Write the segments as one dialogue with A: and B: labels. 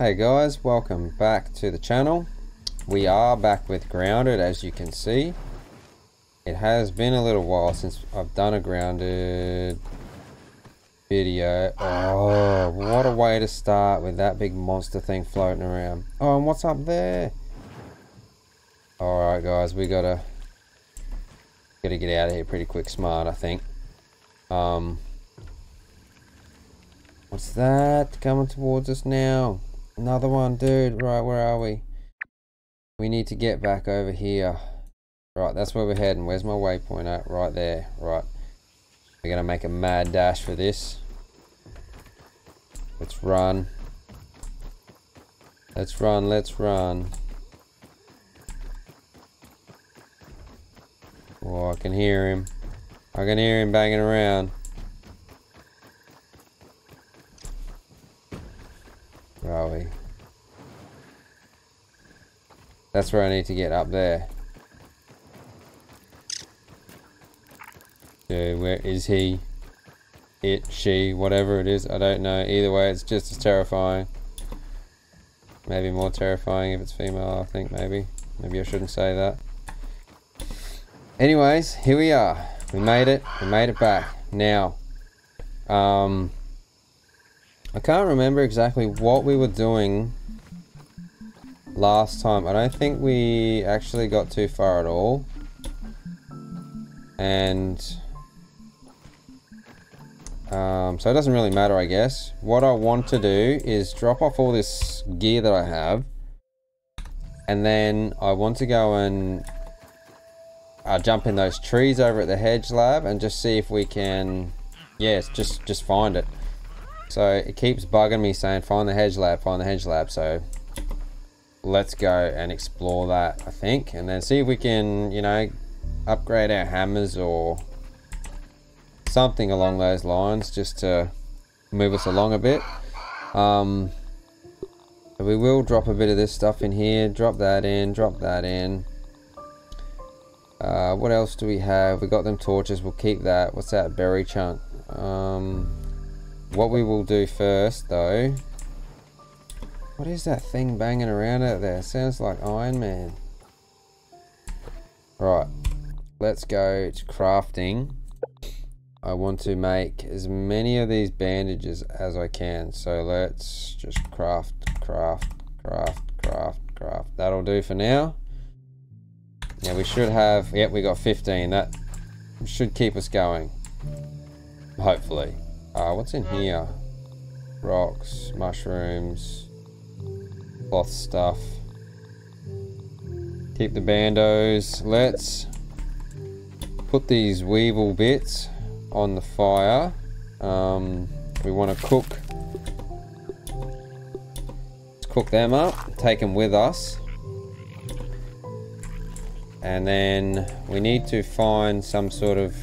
A: Hey guys, welcome back to the channel. We are back with Grounded as you can see. It has been a little while since I've done a Grounded video. Oh, what a way to start with that big monster thing floating around. Oh, and what's up there? Alright guys, we gotta gotta get out of here pretty quick smart I think. Um What's that coming towards us now? Another one, dude. Right, where are we? We need to get back over here. Right, that's where we're heading. Where's my waypoint at? Right there. Right. We're going to make a mad dash for this. Let's run. Let's run, let's run. Oh, I can hear him. I can hear him banging around. Where are we? That's where I need to get up there. So where is he? It, she, whatever it is, I don't know. Either way, it's just as terrifying. Maybe more terrifying if it's female, I think, maybe. Maybe I shouldn't say that. Anyways, here we are. We made it. We made it back. Now, um, I can't remember exactly what we were doing last time. I don't think we actually got too far at all. And... Um, so it doesn't really matter, I guess. What I want to do is drop off all this gear that I have. And then I want to go and uh, jump in those trees over at the hedge lab and just see if we can, yes, just, just find it. So it keeps bugging me saying find the hedge lab, find the hedge lab. So let's go and explore that, I think. And then see if we can, you know, upgrade our hammers or something along those lines just to move us along a bit. Um, we will drop a bit of this stuff in here, drop that in, drop that in. Uh, what else do we have? We got them torches, we'll keep that. What's that? Berry chunk. Um, what we will do first, though... What is that thing banging around out there? Sounds like Iron Man. Right. Let's go to crafting. I want to make as many of these bandages as I can. So let's just craft, craft, craft, craft, craft. That'll do for now. Yeah, we should have... Yep, we got 15. That should keep us going. Hopefully. Uh, what's in here? Rocks, mushrooms, cloth stuff. Keep the bandos. Let's put these weevil bits on the fire. Um, we want to cook. Let's cook them up. Take them with us. And then we need to find some sort of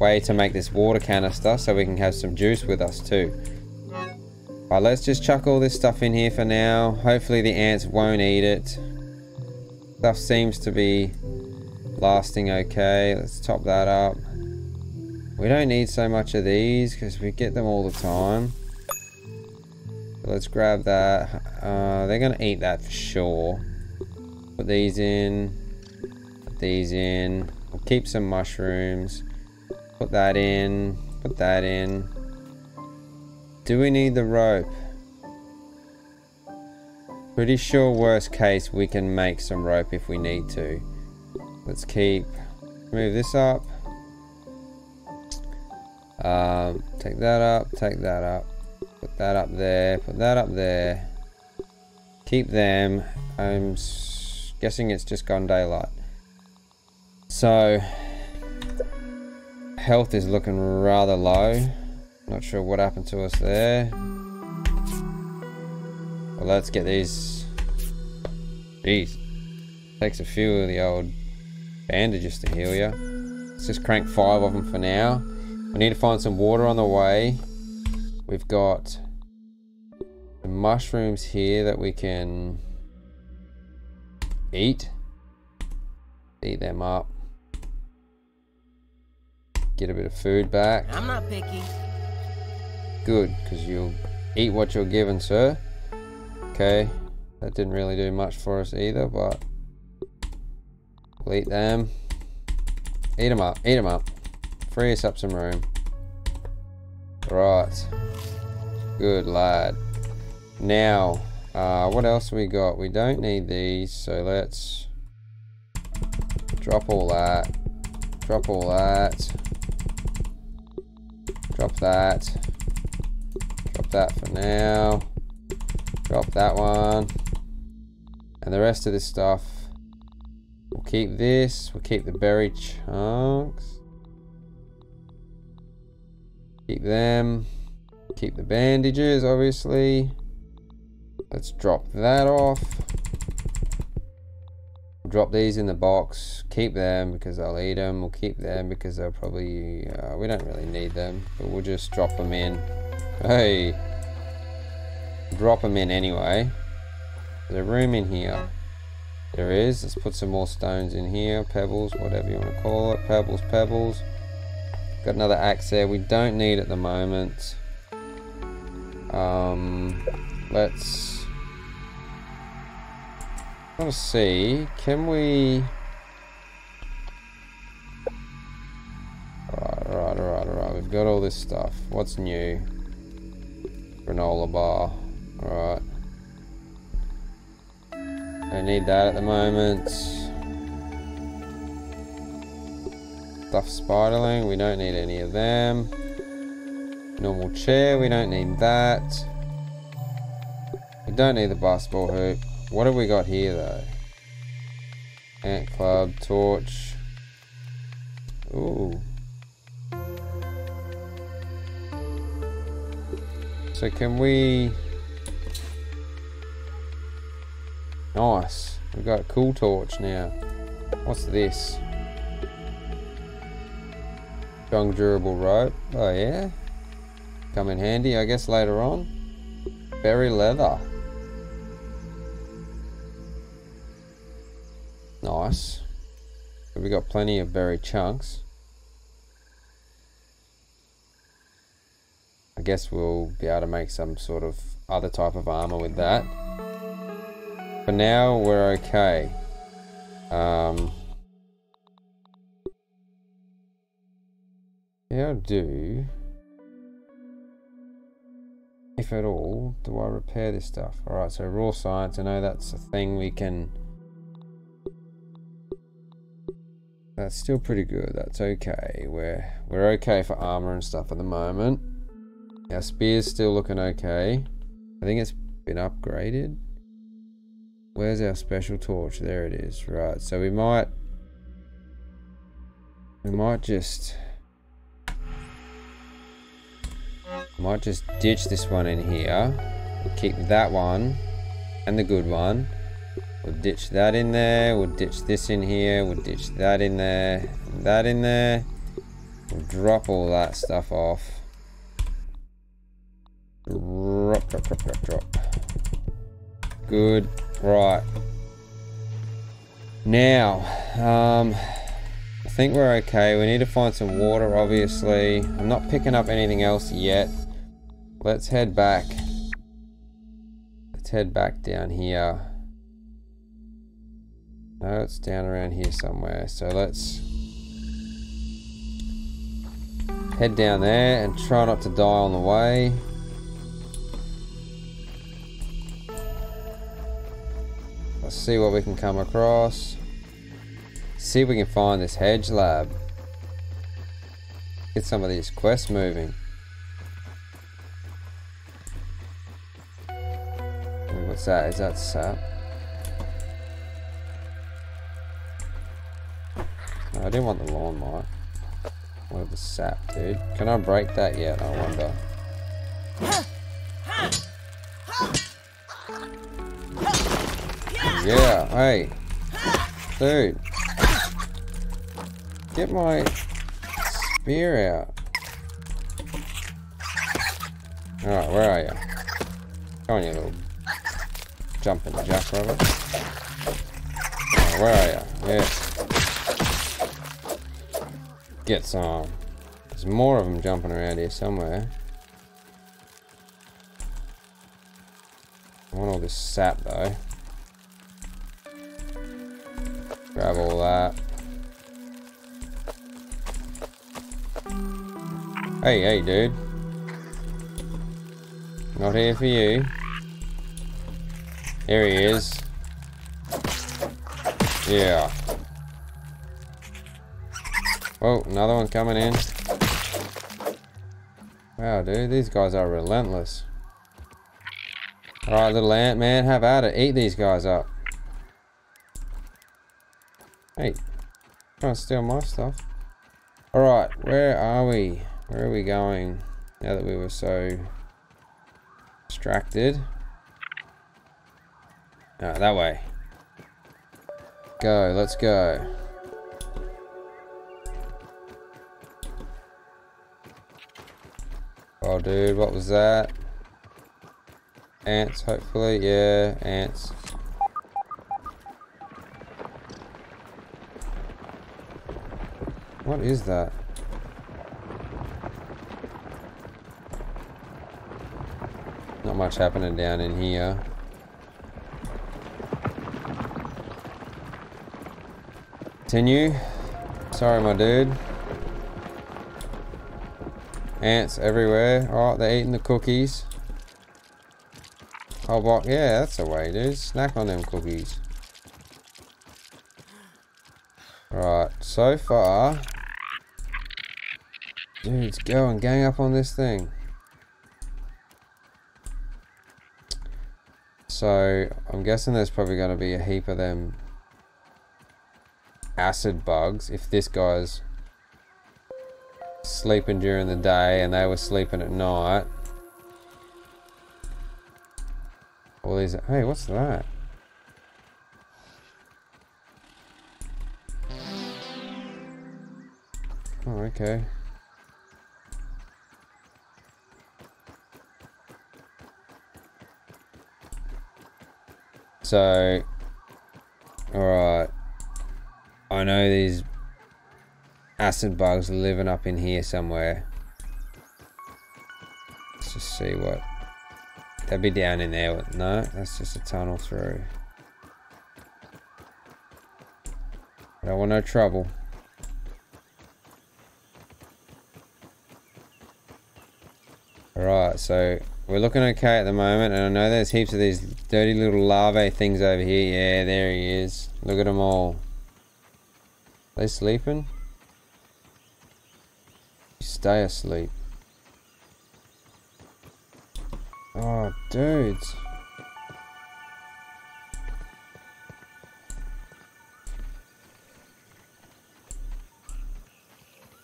A: way to make this water canister so we can have some juice with us too. But let's just chuck all this stuff in here for now. Hopefully the ants won't eat it. Stuff seems to be lasting okay. Let's top that up. We don't need so much of these because we get them all the time. So let's grab that. Uh, they're going to eat that for sure. Put these in. Put these in. We'll keep some mushrooms. Put that in. Put that in. Do we need the rope? Pretty sure worst case we can make some rope if we need to. Let's keep... Move this up. Um, take that up, take that up. Put that up there, put that up there. Keep them. I'm guessing it's just gone daylight. So, health is looking rather low. Not sure what happened to us there. Well, let's get these. Jeez. Takes a few of the old bandages to heal you. Let's just crank five of them for now. We need to find some water on the way. We've got the mushrooms here that we can eat. Eat them up get a bit of food back.
B: I'm not picky.
A: Good, because you'll Eat what you're given, sir. Okay. That didn't really do much for us either, but... We'll eat them. Eat them up. Eat them up. Free us up some room. Right. Good lad. Now, uh, what else we got? We don't need these, so let's drop all that. Drop all that. Drop that. Drop that for now. Drop that one. And the rest of this stuff. We'll keep this. We'll keep the berry chunks. Keep them. Keep the bandages, obviously. Let's drop that off. Drop these in the box. Keep them because I'll eat them. We'll keep them because they'll probably... Uh, we don't really need them. But we'll just drop them in. Hey! Drop them in anyway. There's room in here. There is. Let's put some more stones in here. Pebbles, whatever you want to call it. Pebbles, pebbles. Got another axe there. We don't need at the moment. Um, let's... I want to see, can we... Alright, alright, alright, alright. We've got all this stuff. What's new? Granola bar. Alright. Don't need that at the moment. Stuff spiderling, we don't need any of them. Normal chair, we don't need that. We don't need the basketball hoop. What have we got here though? Ant club, torch. Ooh. So can we... Nice. We've got a cool torch now. What's this? Strong durable rope. Oh yeah? Come in handy I guess later on. Berry leather. Nice. So we got plenty of berry chunks. I guess we'll be able to make some sort of other type of armor with that. For now, we're okay. Um, how do, if at all, do I repair this stuff? Alright, so raw science, I know that's a thing we can... That's still pretty good, that's okay. We're, we're okay for armor and stuff at the moment. Our spear's still looking okay. I think it's been upgraded. Where's our special torch? There it is. Right, so we might... We might just... Might just ditch this one in here. We'll keep that one. And the good one. We'll ditch that in there. We'll ditch this in here. We'll ditch that in there. That in there. We'll drop all that stuff off. Drop, drop, drop, drop, drop. Good. Right. Now, um, I think we're okay. We need to find some water, obviously. I'm not picking up anything else yet. Let's head back. Let's head back down here. No, it's down around here somewhere. So let's head down there and try not to die on the way. Let's see what we can come across. See if we can find this hedge lab. Get some of these quests moving. What's that? Is that sap? I didn't want the lawnmower. I wanted the sap, dude. Can I break that yet? I wonder. Yeah, hey. Dude. Get my spear out. Alright, where are you? Come on, you little jumping jackrabbit. Right, where are you? Yes. Get some. There's more of them jumping around here somewhere. I want all this sap though. Grab all that. Hey, hey, dude. Not here for you. Here he is. Yeah. Oh, another one coming in. Wow, dude, these guys are relentless. Alright, little ant man, have at it. Eat these guys up. Hey, trying to steal my stuff. Alright, where are we? Where are we going? Now that we were so distracted. Ah, that way. Go, let's go. Dude, what was that? Ants, hopefully. Yeah, ants. What is that? Not much happening down in here. Continue. Sorry, my dude. Ants everywhere. Oh, they're eating the cookies. Oh, well, yeah, that's the way, dude. Snack on them cookies. Right, so far... Dudes, go and gang up on this thing. So, I'm guessing there's probably going to be a heap of them acid bugs if this guy's sleeping during the day and they were sleeping at night. All these. Hey, what's that? Oh, okay. So, alright. I know these acid bugs living up in here somewhere. Let's just see what They'll be down in there. No, that's just a tunnel through. I don't want no trouble. Alright, so we're looking okay at the moment, and I know there's heaps of these dirty little larvae things over here. Yeah, there he is. Look at them all. Are they sleeping? Stay asleep. Oh, dudes.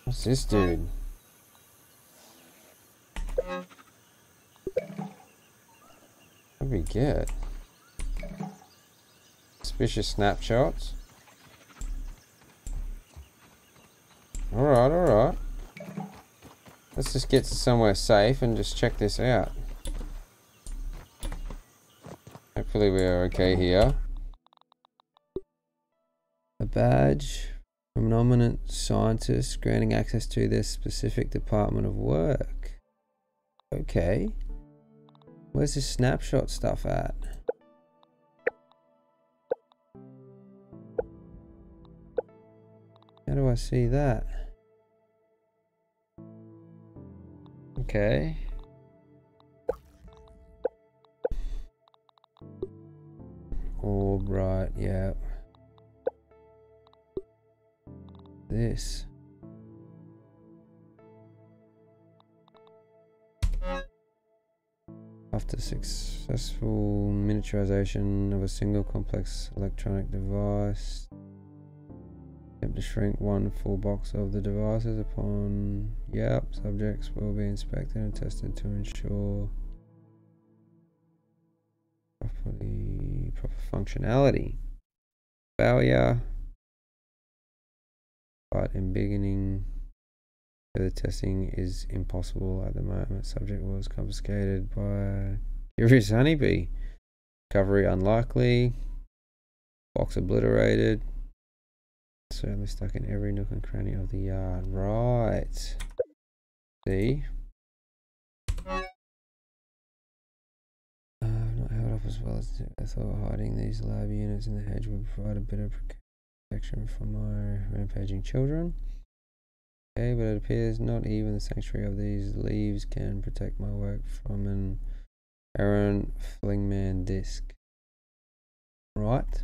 A: What's this dude? What do we get? Suspicious snapshots. Alright, alright. Let's just get to somewhere safe and just check this out. Hopefully we are okay here. A badge from an eminent scientist granting access to this specific department of work. Okay. Where's this snapshot stuff at? How do I see that? Okay. Orb, right, yeah. This. After successful miniaturization of a single complex electronic device, to shrink one full box of the devices upon, yep, subjects will be inspected and tested to ensure properly proper functionality. Failure. But in beginning the testing is impossible at the moment. Subject was confiscated by Curious Honeybee. Recovery unlikely. Box obliterated. Certainly stuck in every nook and cranny of the yard. Right. See? And no herbivores as well as I thought hiding these lab units in the hedge would provide a bit of protection from my rampaging children. Okay, but it appears not even the sanctuary of these leaves can protect my work from an Aaron Flingman disc. Right.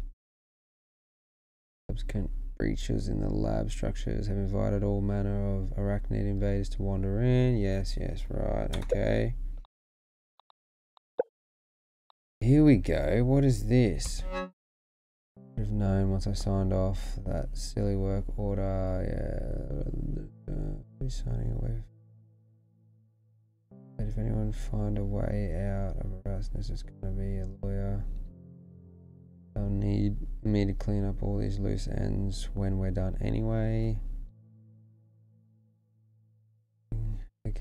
A: Subsequent breaches in the lab structures have invited all manner of arachnid invaders to wander in. Yes, yes, right, okay. Here we go. What is this? Would have known once I signed off that silly work order. Yeah, signing away. But if anyone find a way out of Erasmus, it's gonna be a lawyer. They'll need me to clean up all these loose ends when we're done anyway.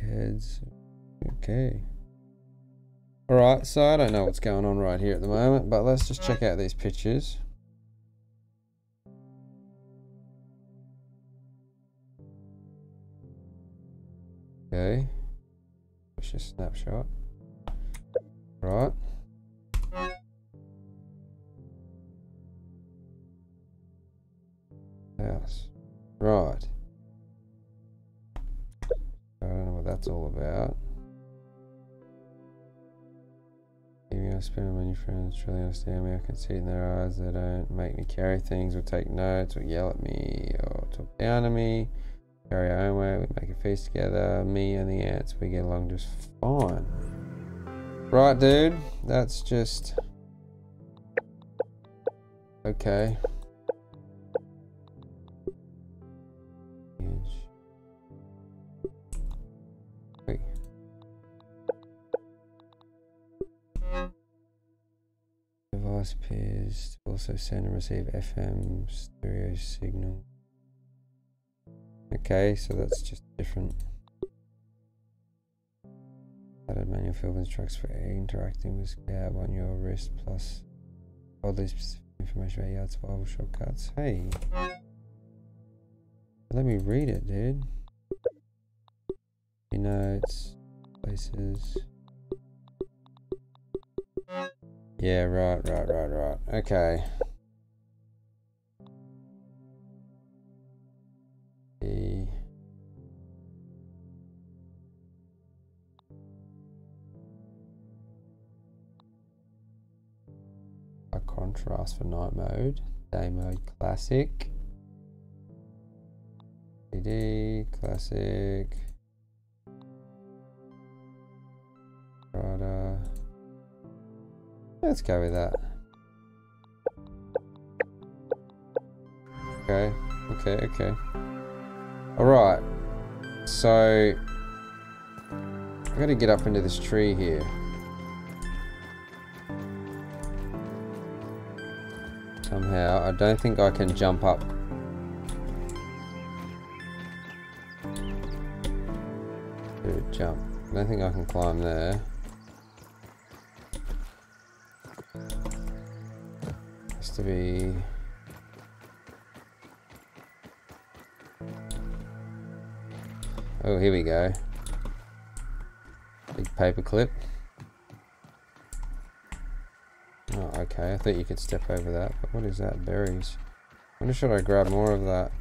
A: Heads. Okay. Alright, so I don't know what's going on right here at the moment, but let's just check out these pictures. Okay. Push a snapshot. Right. House. Right. I don't know what that's all about. Even I spend on many friends truly understand me. I can see in their eyes. They don't make me carry things or take notes or yell at me or talk down to me. Carry our own way. We make a feast together. Me and the ants, we get along just fine. Right, dude. That's just okay. Appears to also send and receive FM stereo signal. Okay, so that's just different. Added manual field instructions for interacting with SCA.B on your wrist plus all these specific information about yard survival shortcuts. Hey, let me read it, dude. Notes, places. Yeah, right, right, right, right. Okay. A contrast for night mode, day mode classic. CD classic. Strata. Let's go with that. Okay, okay, okay. Alright. So... I gotta get up into this tree here. Somehow. I don't think I can jump up. Dude, jump. I don't think I can climb there. To be Oh, here we go. Big paper clip. Oh, okay. I thought you could step over that. But what is that? Berries. Wonder should I grab more of that?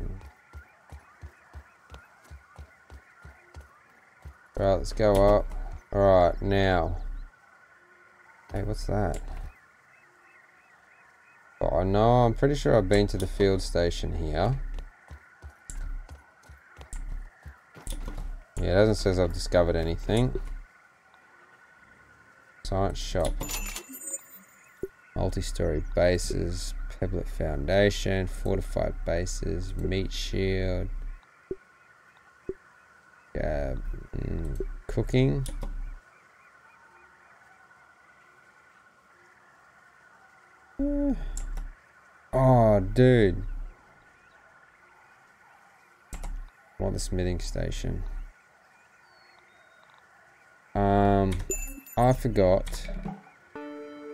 A: Right, let's go up. Alright, now. Hey, what's that? Oh know, I'm pretty sure I've been to the field station here. Yeah, it doesn't says I've discovered anything. Science shop. Multi-story bases, Pebblet Foundation, fortified bases, meat shield. Yeah, mm, cooking. Uh, Oh, dude. Want the smithing station. Um, I forgot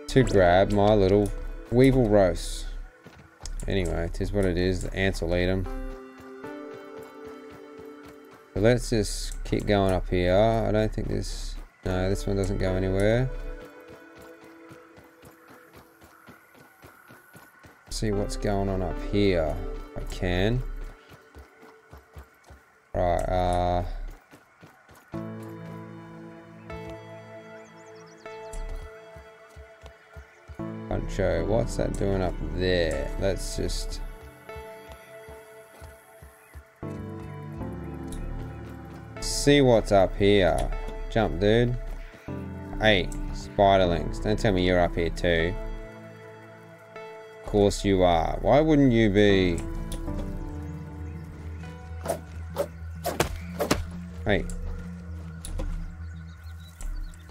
A: to grab my little weevil roast. Anyway, it is what it is. The ants will eat them. So let's just keep going up here. I don't think this... No, this one doesn't go anywhere. See what's going on up here. I can. Right, uh... What's that doing up there? Let's just... See what's up here. Jump, dude. Hey, spiderlings, don't tell me you're up here too. Course you are. Why wouldn't you be? Hey.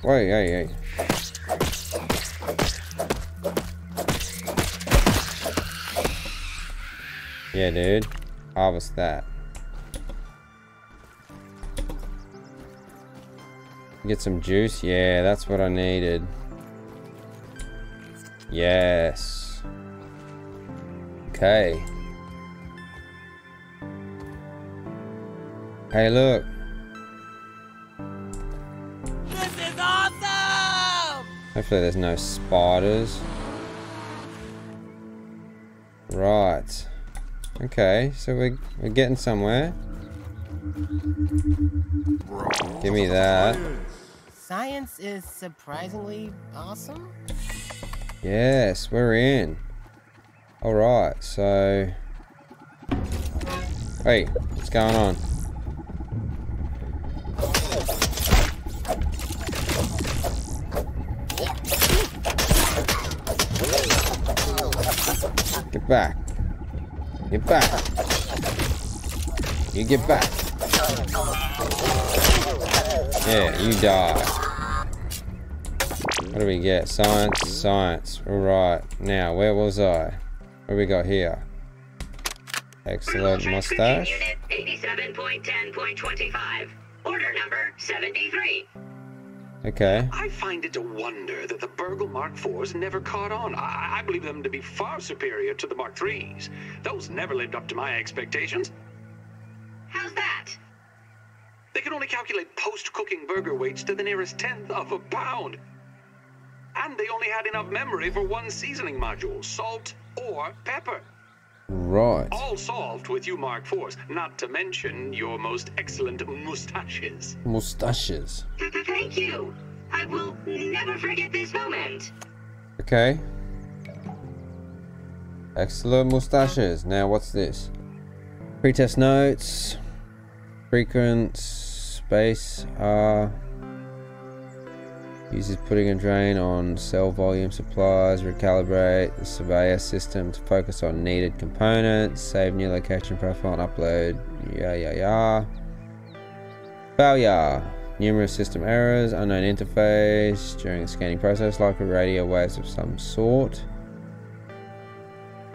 A: Wait, hey, hey. Yeah, dude. Harvest that. Get some juice? Yeah, that's what I needed. Yes. Okay. Hey, look.
B: This is awesome!
A: Hopefully there's no spiders. Right. Okay, so we're, we're getting somewhere. Give me that.
B: Science is surprisingly awesome.
A: Yes, we're in. Alright, so... Hey, what's going on? Get back. Get back. You get back. Yeah, you die. What do we get? Science, science. Alright. Now, where was I? What do we got here? Excellent mustache.
C: 87.10.25. Order number 73.
A: Okay.
D: I find it a wonder that the BURG.L Mark IVs never caught on. I, I believe them to be far superior to the Mark IIIs. Those never lived up to my expectations.
C: How's that?
D: They can only calculate post-cooking burger weights to the nearest tenth of a pound. And they only had enough memory for one seasoning module, salt or pepper.
A: Right.
D: All solved with you Mark IVs, not to mention your most excellent mustaches.
A: Mustaches.
C: Th- th- Thank you. I will never forget this moment.
A: Okay. Excellent mustaches. Now, what's this? Pretest notes. Frequent space R. Uses putting a drain on cell volume supplies. Recalibrate the surveyor system to focus on needed components. Save new location profile and upload. Yeah, yeah, yeah. Failure. Numerous system errors, unknown interface during the scanning process, like a radio waves of some sort.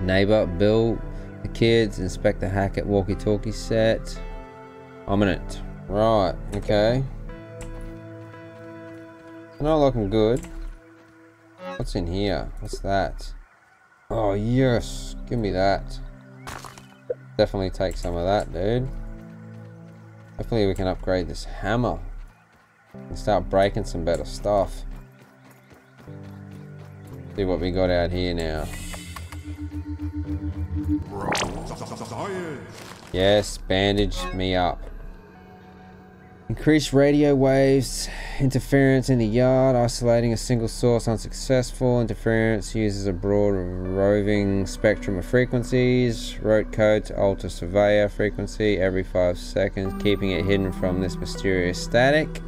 A: Neighbor, Bill, the kids, inspect the Hackett walkie talkie set. Ominent. Right, okay. Not looking good. What's in here? What's that? Oh, yes. Give me that. Definitely take some of that, dude. Hopefully we can upgrade this hammer. And start breaking some better stuff. See what we got out here now. Yes, bandage me up. Increased radio waves, interference in the yard, isolating a single source unsuccessful. Interference uses a broad roving spectrum of frequencies. Wrote code to alter surveyor frequency every 5 seconds, keeping it hidden from this mysterious static.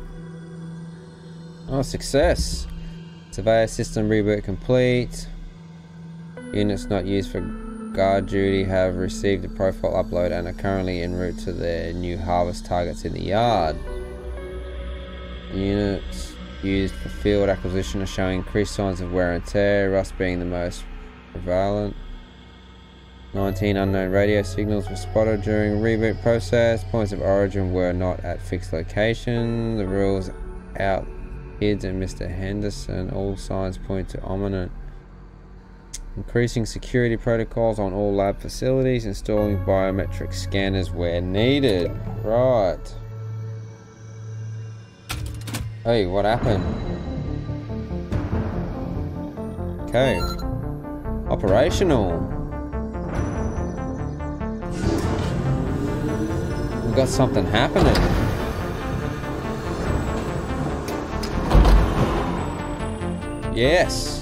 A: Oh, success! Surveyor system reboot complete. Units not used for guard duty have received a profile upload and are currently en route to their new harvest targets in the yard. Units used for field acquisition are showing increased signs of wear and tear, rust being the most prevalent. 19 unknown radio signals were spotted during reboot process. Points of origin were not at fixed location. The rules out Kids and Mr. Henderson. All signs point to ominent increasing security protocols on all lab facilities, installing biometric scanners where needed. Right. Hey, what happened? Okay. Operational. We've got something happening. Yes.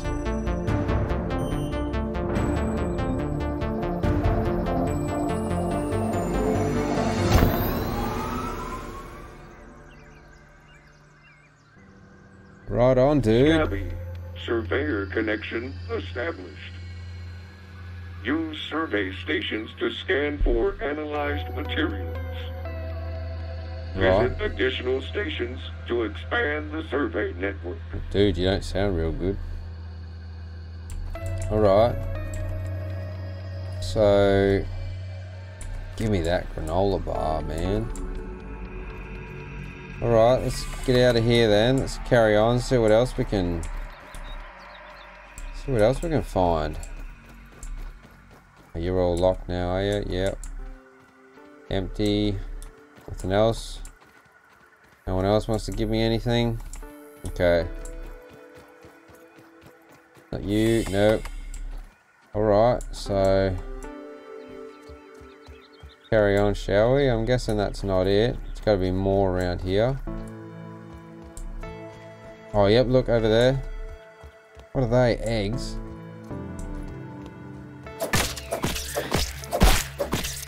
A: Right on, dude.
E: Scabby. Surveyor connection established. Use survey stations to scan for analyzed materials.
A: Right.
E: Visit additional stations to expand the survey network.
A: Dude, you don't sound real good. Alright. So, give me that granola bar, man. Alright, let's get out of here then. Let's carry on, see what else we can... See what else we can find. You're all locked now, are you? Yep. Empty. Nothing else. No one else wants to give me anything? Okay. Not you, nope. Alright, so carry on, shall we? I'm guessing that's not it. Got to be more around here. Oh, yep, look over there. What are they? Eggs?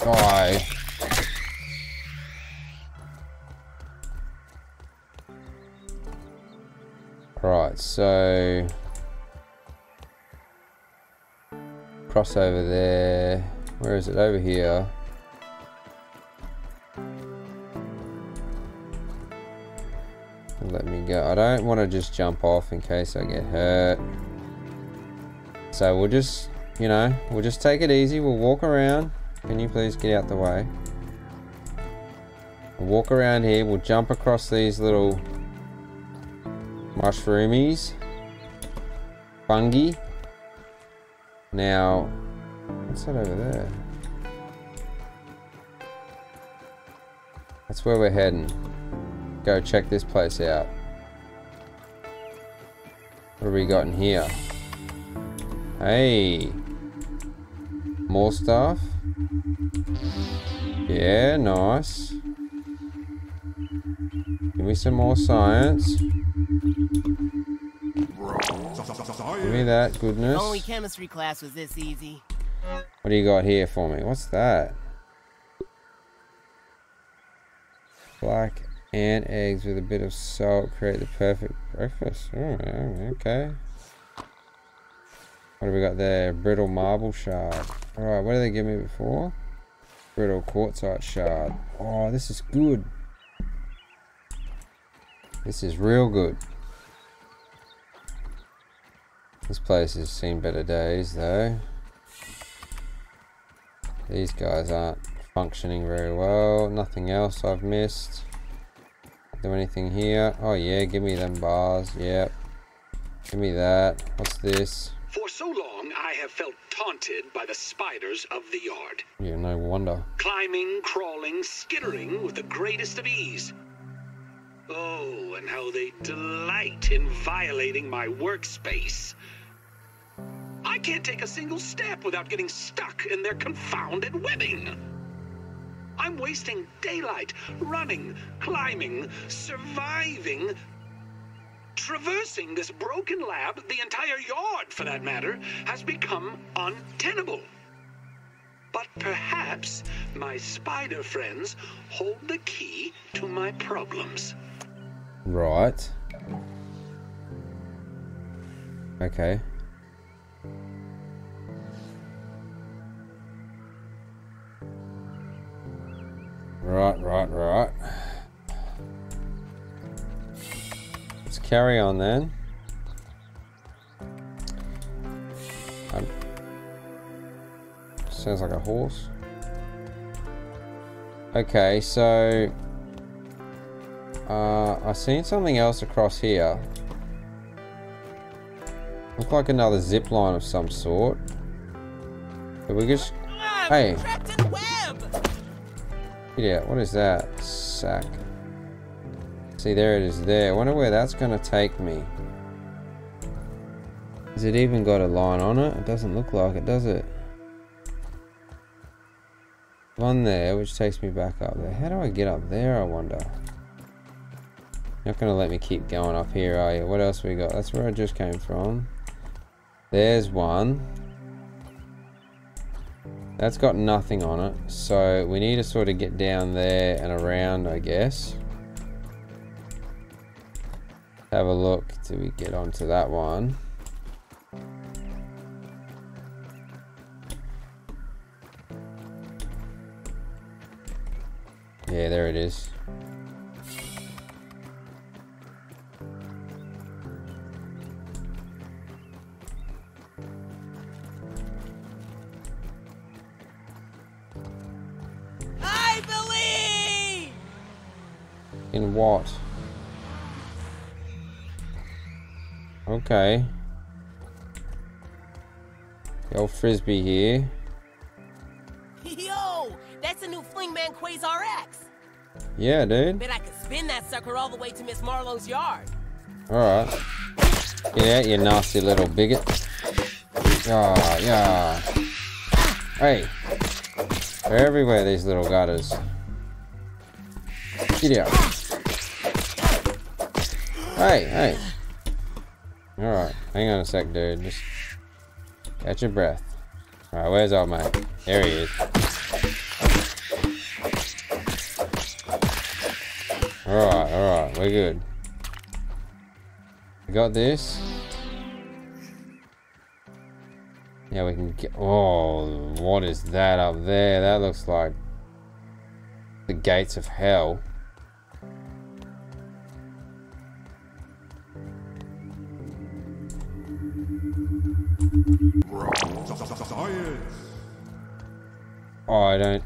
A: Die. Right, so cross over there. Where is it? Over here. Let me go. I don't want to just jump off in case I get hurt. So we'll just, you know, we'll just take it easy. We'll walk around. Can you please get out the way? We'll walk around here. We'll jump across these little mushroomies. Fungi. Now, what's that over there? That's where we're heading. Go check this place out. What have we got in here? Hey. More stuff. Yeah, nice. Give me some more science. Give me that goodness.
B: Only chemistry class was this easy.
A: What do you got here for me? What's that? Black and eggs with a bit of salt create the perfect breakfast. Oh, okay. What have we got there? Brittle marble shard. Alright, what did they give me before? Brittle quartzite shard. Oh, this is good. This is real good. This place has seen better days though. These guys aren't functioning very well. Nothing else I've missed. Do anything here? Oh yeah, give me them bars. Yep. Give me that. What's this?
D: For so long, I have felt taunted by the spiders of the yard.
A: Yeah, no wonder.
D: Climbing, crawling, skittering with the greatest of ease. Oh, and how they delight in violating my workspace. I can't take a single step without getting stuck in their confounded webbing. I'm wasting daylight running, climbing, surviving, traversing this broken lab, the entire yard for that matter, has become untenable. But perhaps my spider friends hold the key to my problems.
A: Right. Okay. Right, right, right. Let's carry on then. Um, sounds like a horse. Okay, so uh, I seen something else across here. Look like another zip line of some sort. But we just Hey. What is that? Sack. See, there it is there. I wonder where that's going to take me. Has it even got a line on it? It doesn't look like it, does it? one there, which takes me back up there. How do I get up there, I wonder? You're not gonna let me keep going up here, are you? What else we got? That's where I just came from. There's one. That's got nothing on it, so we need to sort of get down there and around, I guess. Have a look till we get onto that one. Yeah, there it is. What? Okay. The old frisbee here.
B: Yo, that's a new Flingman Quasar X.
A: Yeah, dude.
B: Bet I could spin that sucker all the way to Miss Marlowe's yard.
A: Alright. Get out, you nasty little bigot. Yeah, yeah. Hey. They're everywhere, these little gutters. Get out. Hey, hey. Alright, hang on a sec, dude. Just catch your breath. Alright, where's all my... There he is. Alright, alright, we're good. We got this. Yeah, we can get. Oh, what is that up there? That looks like the gates of hell.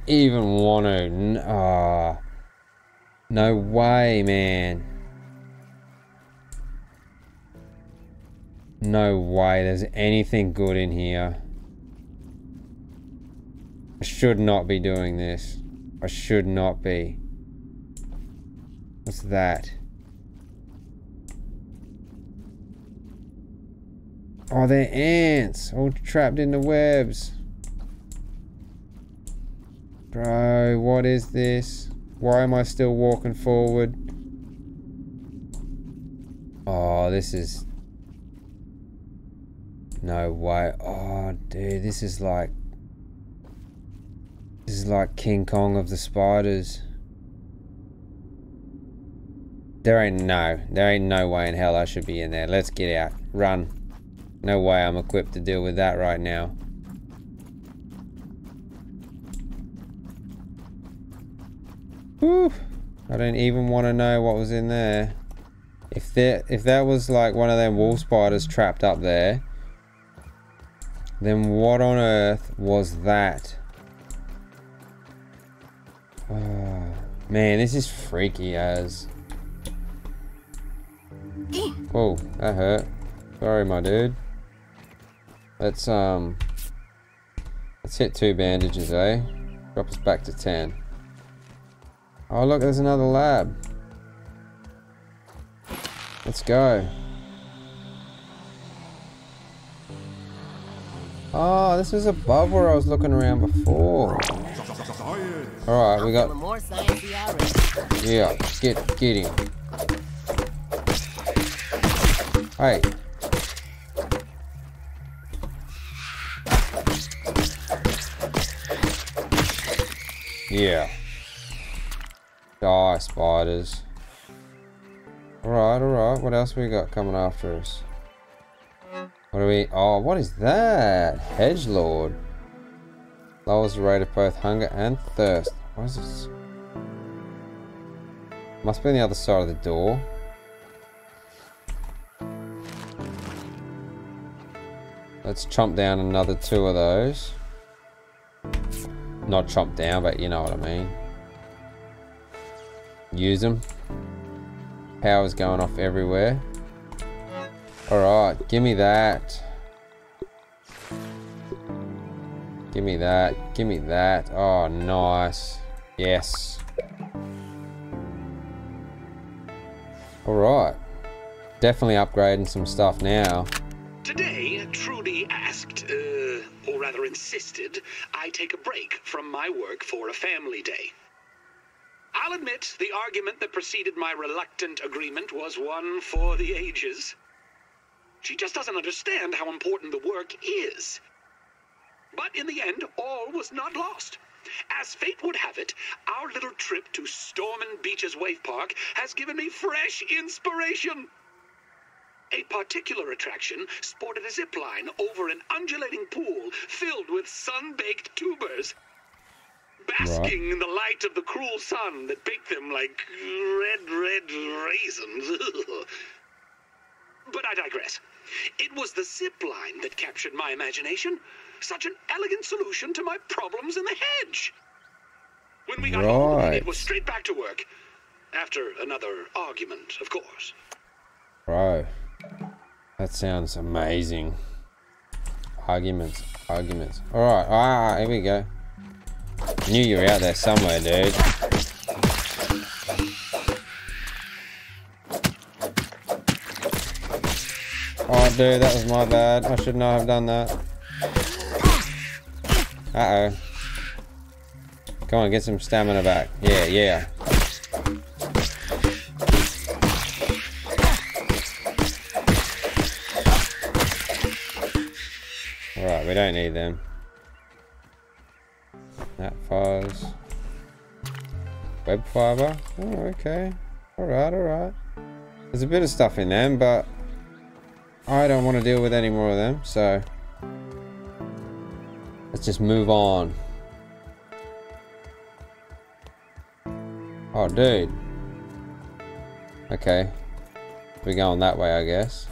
A: Even want to. Ah, no way, man. No way there's anything good in here. I should not be doing this. I should not be. What's that? Oh, they're ants. All trapped in the webs. Bro, what is this? Why am I still walking forward? Oh, this is no way. Oh, dude, this is like. This is like King Kong of the spiders. There ain't no. There ain't no way in hell I should be in there. Let's get out. Run. No way I'm equipped to deal with that right now. I don't even want to know what was in there. If that if that was like one of them wolf spiders trapped up there, then what on earth was that? Oh, man, this is freaky as. Whoa, that hurt. Sorry, my dude. Let's um. Let's hit two bandages, eh? Drop us back to ten. Oh look, there's another lab. Let's go. Oh, this was above where I was looking around before. Alright, we got
B: more sciencey already.
A: yeah, get get him. Hey. Yeah. Die, spiders. Alright, alright. What else we got coming after us? What do we... Oh, what is that? Hedge Lord. Lowers the rate of both hunger and thirst. What is this? Must be on the other side of the door. Let's chomp down another two of those. Not chomp down, but you know what I mean. Use them. Power's going off everywhere. Alright, give me that. Give me that. Give me that. Oh, nice. Yes. Alright. Definitely upgrading some stuff now.
D: Today, Trudy asked, uh, or rather insisted, I take a break from my work for a family day. I'll admit the argument that preceded my reluctant agreement was one for the ages. She just doesn't understand how important the work is. But in the end, all was not lost. As fate would have it, our little trip to Stormin Beach's Wave Park has given me fresh inspiration. A particular attraction sported a zip line over an undulating pool filled with sun-baked tubers. Basking in the light of the cruel sun that baked them like red, red raisins. but I digress. It was the zip line that captured my imagination. Such an elegant solution to my problems in the hedge. When we got home, it was straight back to work. After another argument, of course.
A: Bro, that sounds amazing. Arguments, arguments. Alright, ah, here we go. Knew you were out there somewhere, dude. Oh, dude, that was my bad. I should not have done that. Uh-oh. Come on, get some stamina back. Yeah, yeah. Alright, we don't need them. That fuzz. Web fiber. Oh, okay. Alright, alright. There's a bit of stuff in them, but I don't want to deal with any more of them, so let's just move on. Oh, dude. Okay. We're going that way, I guess.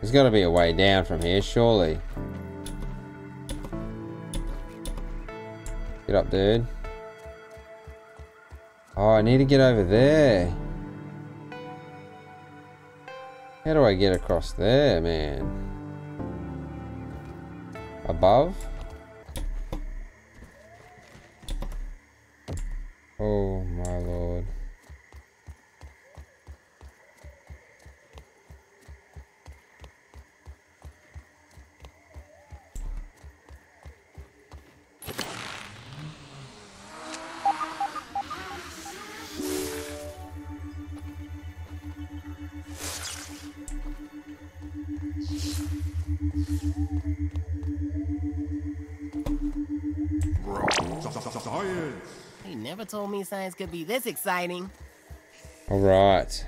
A: There's got to be a way down from here, surely. Get up, dude. Oh, I need to get over there. How do I get across there, man? Above? Oh, my lord.
E: Science!
B: He never told me science could be this exciting.
A: Alright.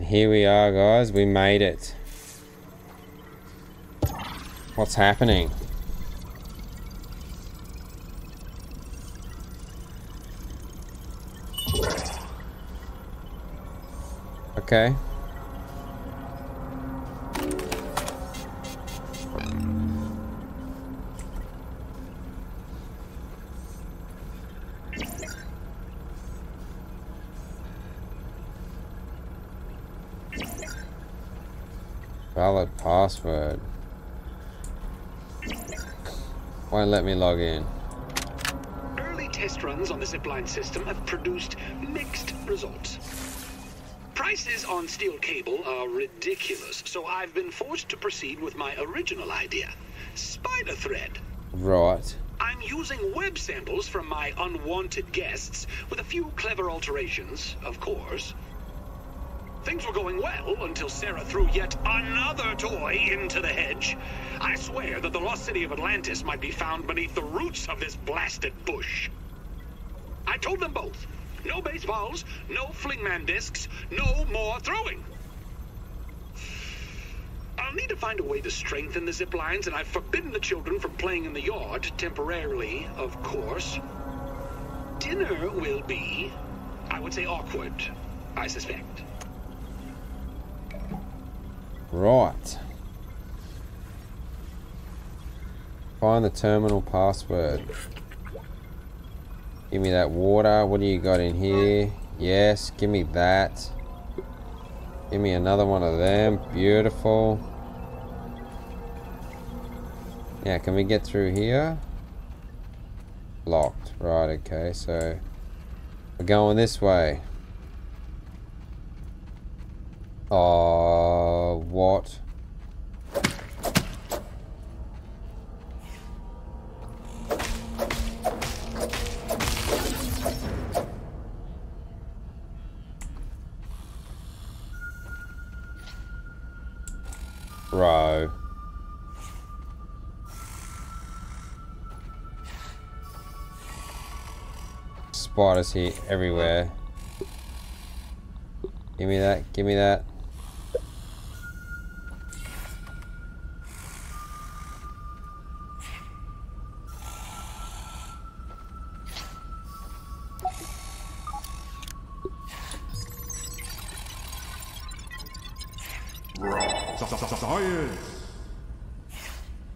A: Here we are, guys. We made it. What's happening? Okay. Valid password. Won't let me log in.
D: Early test runs on the zipline system have produced mixed results. Prices on steel cable are ridiculous, so I've been forced to proceed with my original idea spider thread.
A: Right.
D: I'm using web samples from my unwanted guests with a few clever alterations, of course. Things were going well until Sarah threw yet another toy into the hedge. I swear that the lost city of Atlantis might be found beneath the roots of this blasted bush. I told them both no baseballs, no flingman discs, no more throwing. I'll need to find a way to strengthen the zip lines, and I've forbidden the children from playing in the yard, temporarily, of course. Dinner will be, I would say, awkward, I suspect.
A: Right. Find the terminal password. Give me that water. What do you got in here? Yes, give me that. Give me another one of them. Beautiful. Now, can we get through here? Locked. Right, okay, so we're going this way. Oh, what? Bro. Spiders here everywhere. Give me that, give me that.
E: Science!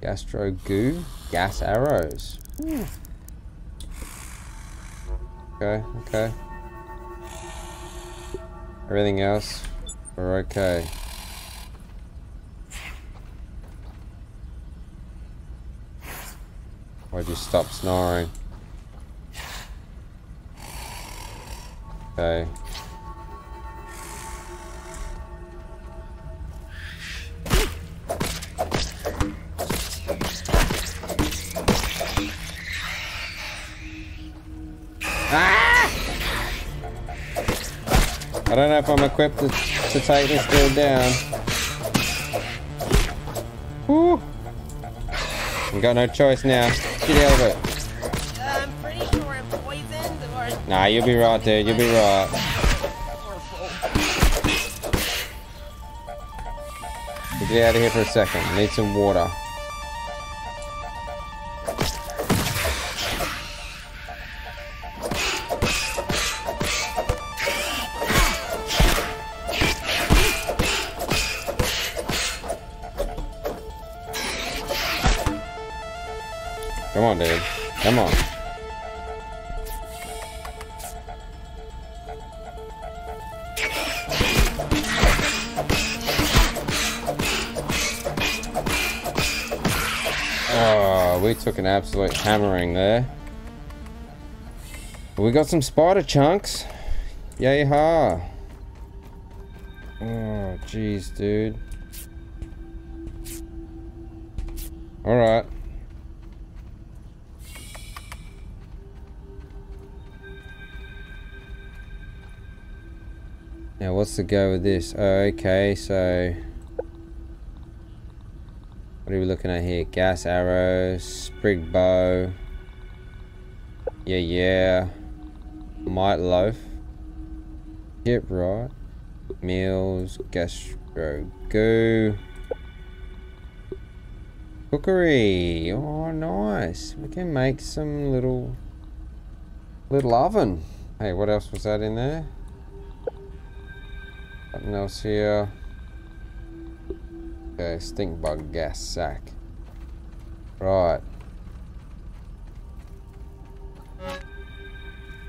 A: Gastro goo, gas arrows. Okay, okay. Everything else, we're okay. Why'd you stop snoring? Okay. I don't know if I'm equipped to, to take this dude down. Whew. I've got no choice now. Get out of it.
B: I'm pretty sure I'm poisoned or
A: Nah, you'll be right, dude. You'll be right. Get out of here for a second. Need some water. Absolute hammering there. We got some spider chunks. Yay ha. Oh, jeez, dude. Alright. Now, what's the go with this? Okay, so... Are we looking at here? Gas arrows, sprig bow. Yeah, yeah. Might loaf. Yep, right. Meals, gastro goo. Cookery. Oh, nice. We can make some little little oven. Hey, what else was that in there? Nothing else here. Okay, stink bug gas sack. Right.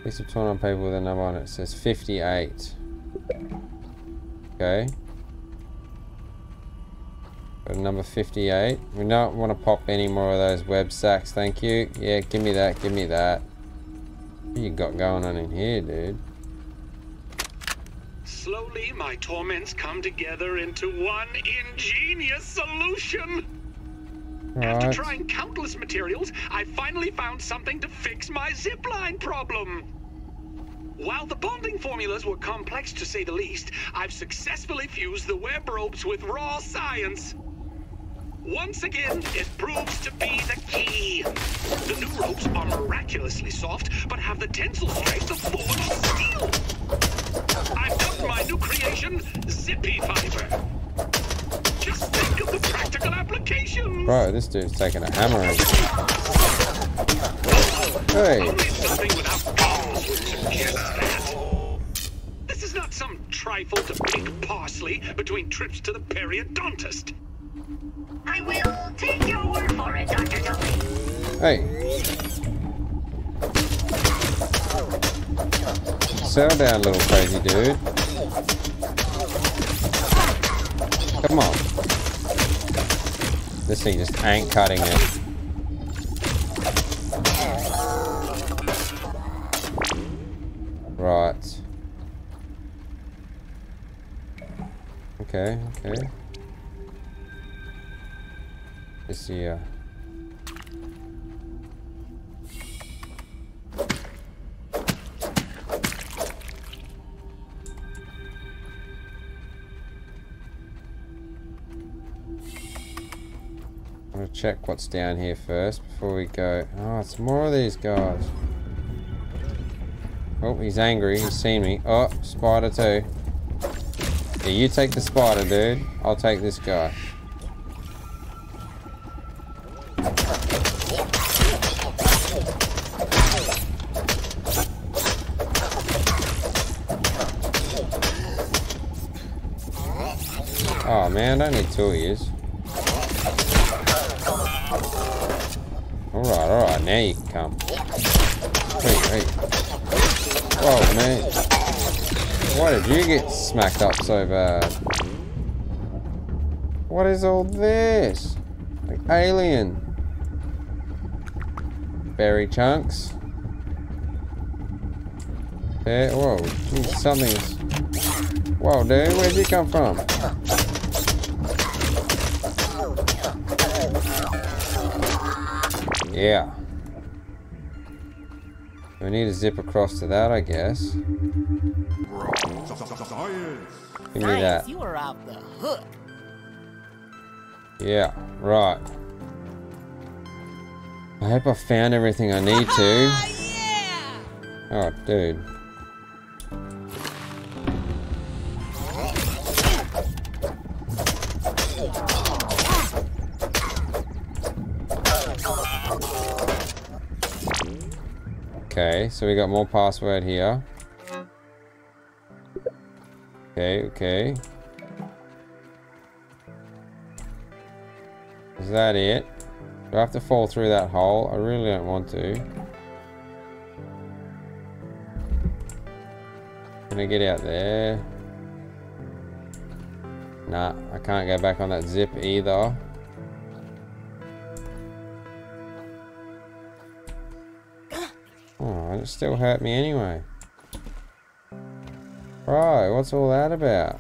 A: Piece of torn on paper with a number on it. It says 58. Okay. Got a number 58. We don't want to pop any more of those web sacks, thank you. Yeah, give me that, give me that. What you got going on in here, dude?
D: My torments come together into one ingenious solution. After trying countless materials, I finally found something to fix my zipline problem. While the bonding formulas were complex to say the least, I've successfully fused the web ropes with raw science. Once again, it proves to be the key. The new ropes are miraculously soft, but have the tensile strength of forged steel. I've dubbed my new creation Zippy Fiber. Just think of the practical applications.
A: Bro, this dude's taking a hammering. Hey.
D: Only something without gauze would suggest that. This is not some trifle to pick parsley between trips to the periodontist.
C: I will take your word for it, Dr. Dudley.
A: Hey. Settle down, little crazy dude. Come on. This thing just ain't cutting it. Right. Okay, okay. This here. Check what's down here first before we go. Oh, it's more of these guys. Oh, he's angry. He's seen me. Oh, spider too. Yeah, you take the spider, dude. I'll take this guy. Oh man, I don't need two of Alright, alright, now you can come. Wait, wait. Whoa, man. Why did you get smacked up so bad? What is all this? Like alien. Berry chunks. Okay, whoa, something's... Whoa, dude, where'd you come from? Yeah. We need to zip across to that, I guess. Give me that.
B: You off the hook.
A: Yeah, right. I hope I found everything I need to.
B: Ah, yeah!
A: Oh, dude. Okay, so we got more password here. Okay, okay. Is that it? Do I have to fall through that hole? I really don't want to. Can I get out there? Nah, I can't go back on that zip either. Oh, it still hurt me anyway. Right, what's all that about?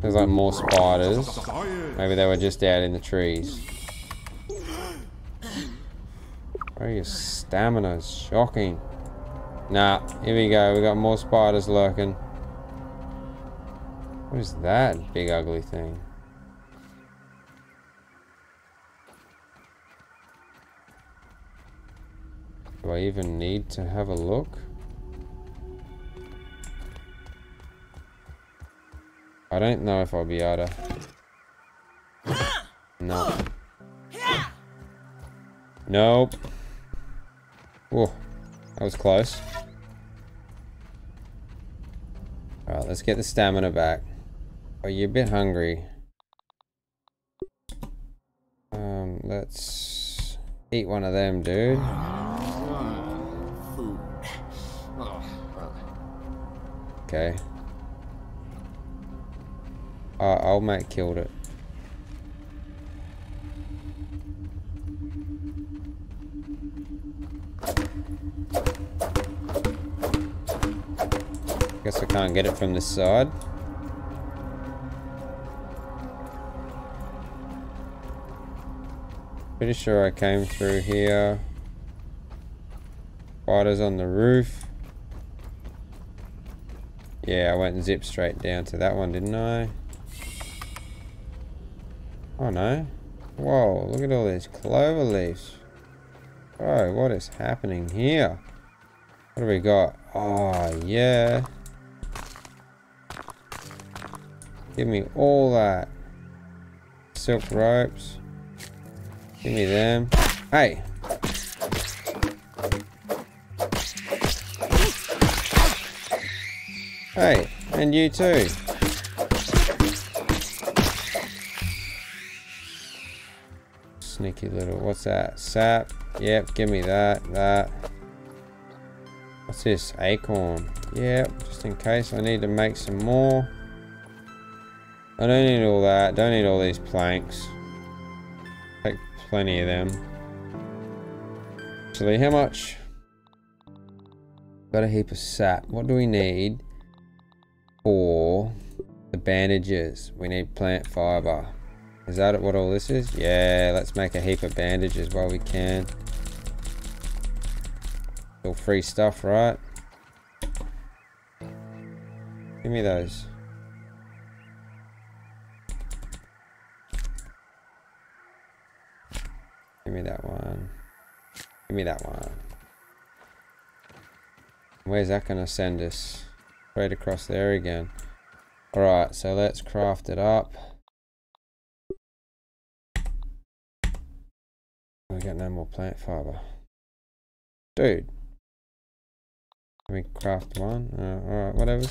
A: There's like more spiders. Maybe they were just out in the trees. Oh, your stamina is shocking. Nah, here we go. We got more spiders lurking. What is that big ugly thing? Do I even need to have a look? I don't know if I'll be able to. No. Nope. Whoa. That was close. Alright, let's get the stamina back. Are you a bit hungry? Um, let's eat one of them, dude. Okay. Uh, I'll make killed it. Guess I can't get it from this side. Pretty sure I came through here. Spiders on the roof. Yeah, I went and zipped straight down to that one, didn't I? Oh no. Whoa, look at all these clover leaves. Oh, what is happening here? What do we got? Oh, yeah. Give me all that. Silk ropes. Give me them. Hey. Hey, and you too. Sneaky little, what's that? Sap. Yep, give me that, that. What's this? Acorn. Yep, just in case I need to make some more. I don't need all that. Don't need all these planks. Plenty of them. Actually, how much? Got a heap of sap. What do we need for the bandages? We need plant fiber. Is that what all this is? Yeah, let's make a heap of bandages while we can. All free stuff, right? Give me those. Give me that one. Give me that one. Where's that gonna send us? Right across there again. Alright, so let's craft it up. We got no more plant fiber. Dude. Can we craft one? Uh, Alright, whatever.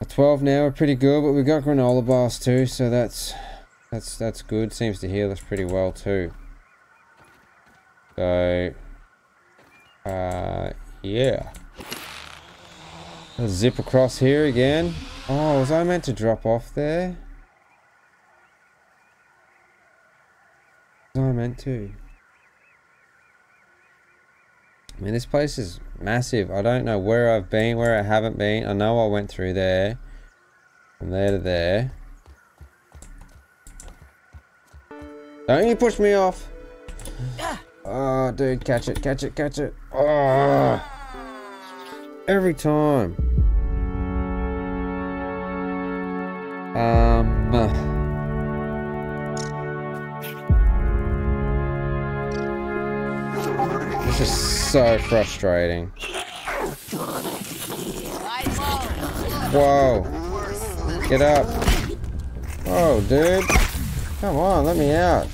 A: A 12 now, we're pretty good, but we got granola bars too, so that's that's that's good. Seems to heal us pretty well too. So uh yeah. Let's zip across here again. Oh, was I meant to drop off there? Was I meant to? I mean, this place is massive. I don't know where I've been, where I haven't been. I know I went through there. From there to there. Don't you push me off. Oh, dude, catch it, catch it, catch it. Oh, every time. Um. This is so frustrating. Whoa. Get up. Whoa, dude. Come on, let me out.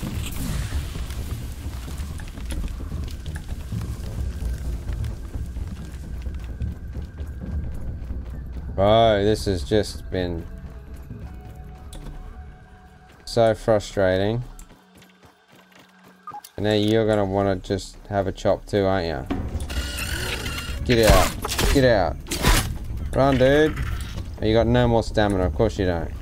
A: Bro, this has just been so frustrating. And now you're gonna want to just have a chop too, aren't you? Get out. Get out. Run, dude. Oh, you got no more stamina. Of course you don't.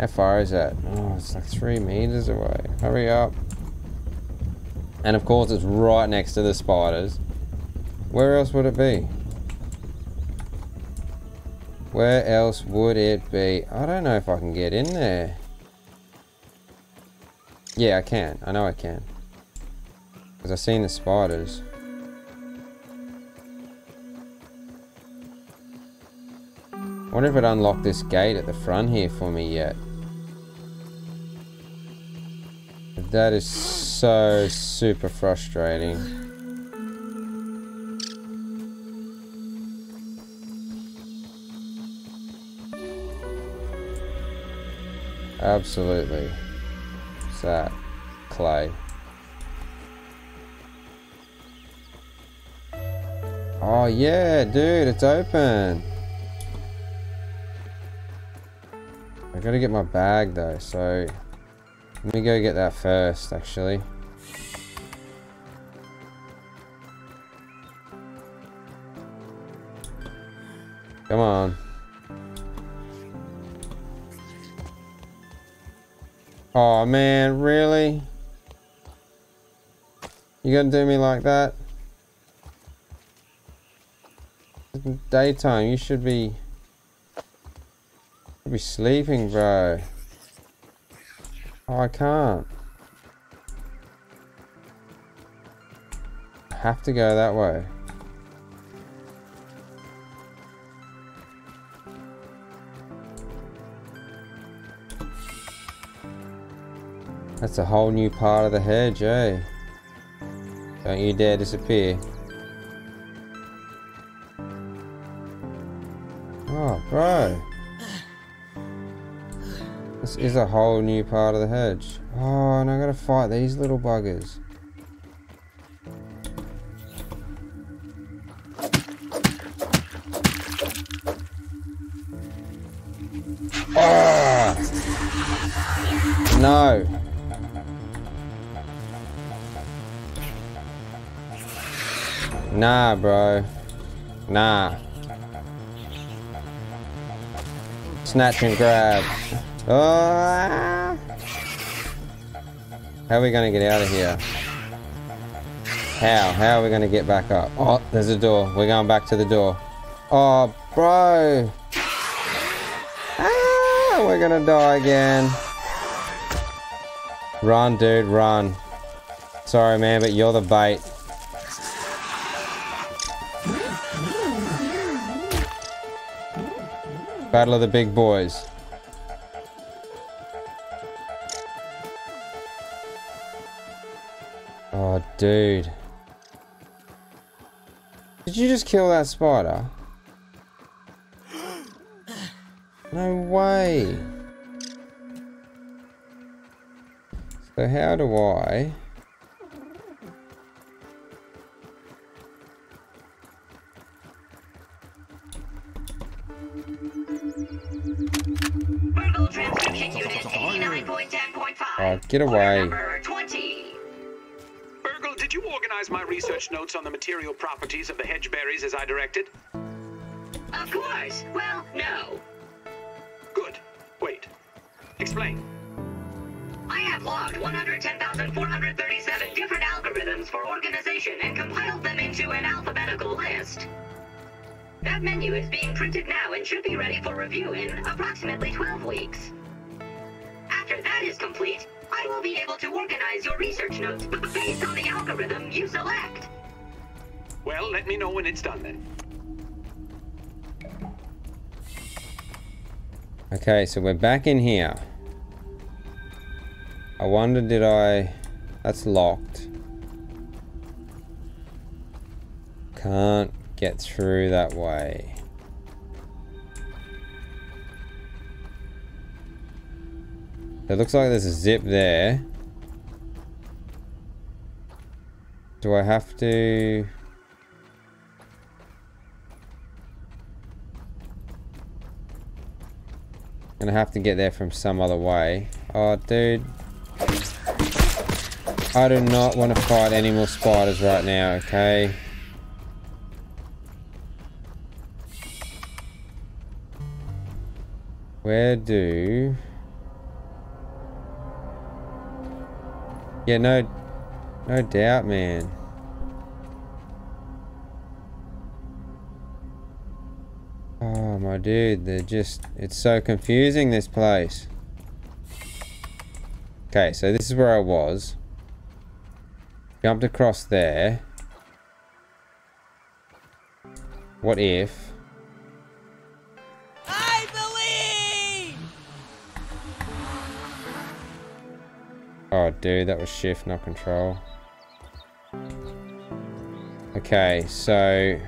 A: How far is that? Oh, it's like three meters away. Hurry up. And of course it's right next to the spiders. Where else would it be? Where else would it be? I don't know if I can get in there. Yeah, I can. I know I can. Because I've seen the spiders. I wonder if it unlocked this gate at the front here for me yet. That is so super frustrating. Absolutely. What's that? Clay. Oh yeah, dude, it's open. I gotta get my bag though, so let me go get that first, actually. Come on. Oh man, really? You gonna do me like that? Daytime, you should be... Should be sleeping, bro. I can't. I have to go that way. That's a whole new part of the hedge, eh? Don't you dare disappear. This is a whole new part of the hedge. Oh, and I gotta fight these little buggers. Oh! No. Nah, bro. Nah. Snatch and grab. Oh. How are we gonna get out of here? How? How are we going to get back up? Oh, there's a door. We're going back to the door. Oh, bro. Ah, we're going to die again. Run, dude, run. Sorry, man, but you're the bait. Battle of the big boys. Dude. Did you just kill that spider? No way. So how do I...
C: BURG.L transcription unit 89.10.5.
A: Oh, get away.
D: Research notes on the material properties of the hedge berries as I directed?
C: Of course. Well, no.
D: Good. Wait. Explain.
C: I have logged 110,437 different algorithms for organization and compiled them into an alphabetical list. That menu is being printed now and should be ready for review in approximately 12 weeks. After that is complete, I will be able to organize your research notes based on the algorithm you select.
D: Well, let me know when it's done then.
A: Okay, so we're back in here. I wonder did I... That's locked. Can't get through that way. It looks like there's a zip there. Do I have to... Gonna have to get there from some other way. Oh, dude. I do not want to fight any more spiders right now, okay? Where do... Yeah, no... No doubt, man. Oh, my dude, they're just... It's so confusing, this place. Okay, so this is where I was. Jumped across there. What if... Oh, dude, that was shift, not control. Okay, so...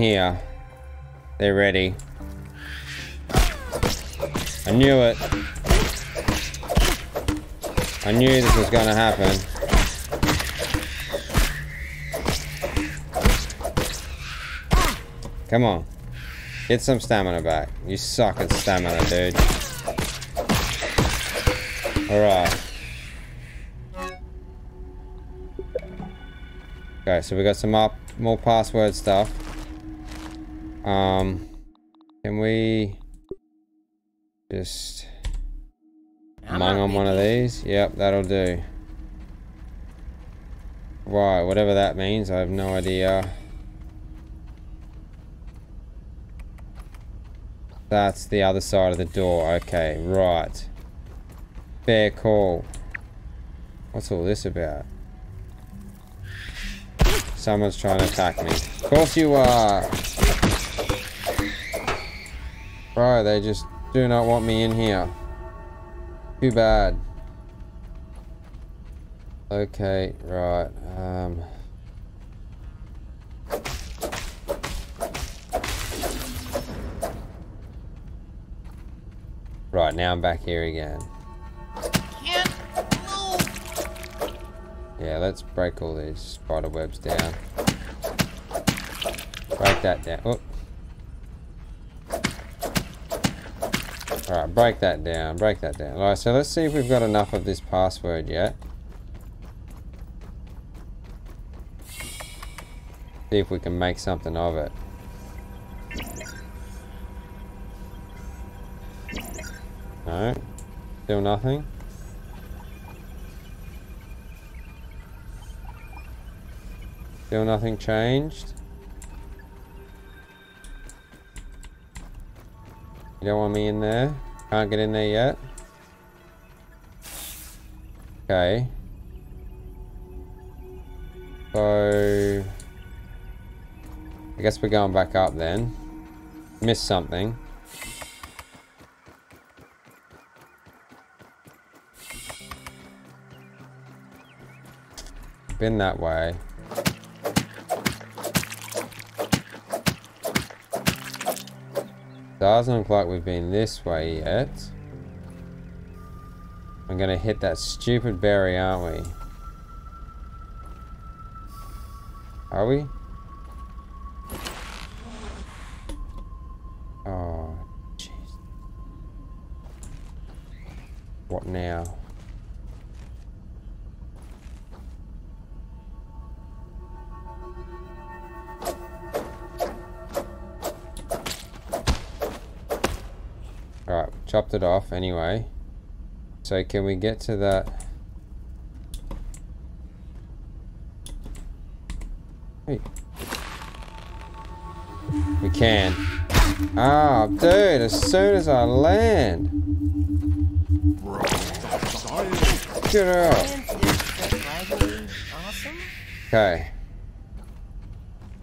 A: here. They're ready. I knew it. I knew this was gonna happen. Come on. Get some stamina back. You suck at stamina, dude. Alright. Okay, so we got some more password stuff. Um can we just mung on one of these? Yep, that'll do. Right, whatever that means, I have no idea. That's the other side of the door. Okay, right. Fair call. What's all this about? Someone's trying to attack me. Of course you are! Bro, they just do not want me in here. Too bad. Okay, right. Um... Right, now I'm back here again. Yeah, let's break all these spider webs down. Break that down. Oh. Alright, break that down, break that down. Alright, so let's see if we've got enough of this password yet. See if we can make something of it. No, still nothing. Still nothing changed. You don't want me in there? Can't get in there yet? Okay. So... I guess we're going back up then. Missed something. Been that way. Doesn't look like we've been this way yet. I'm gonna hit that stupid berry, aren't we? Are we? Oh, jeez. What now? Chopped it off anyway. So can we get to that? Hey. We can. Ah, dude, as soon as I land. Get out. Okay.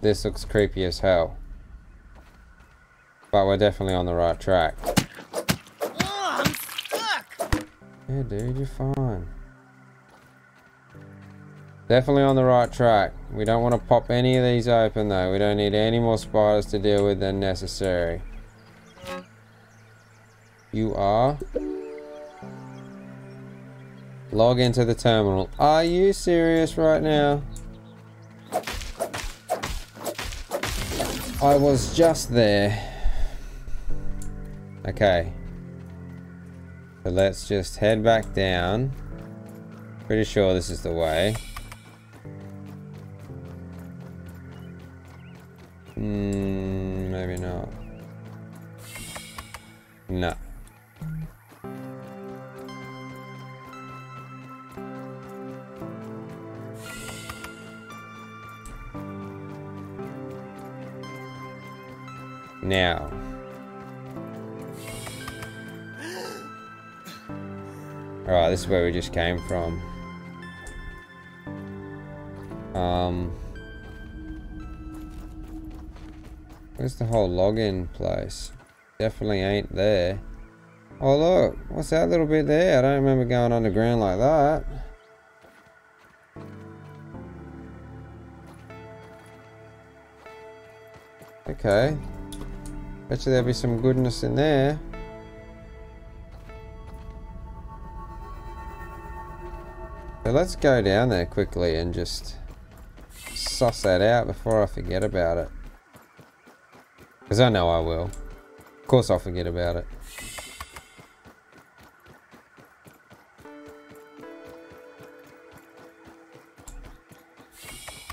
A: This looks creepy as hell. But we're definitely on the right track.
B: Oh, I'm stuck.
A: Dude, you're fine. Definitely on the right track. We don't want to pop any of these open though. We don't need any more spiders to deal with than necessary. You are? Log into the terminal. Are you serious right now? I was just there. Okay. So let's just head back down. Pretty sure this is the way. This is where we just came from. Um, where's the whole login place? Definitely ain't there. Oh look, what's that little bit there? I don't remember going underground like that. Okay. Bet you there'll be some goodness in there. So let's go down there quickly and just suss that out before I forget about it. Because I know I will. Of course I'll forget about it.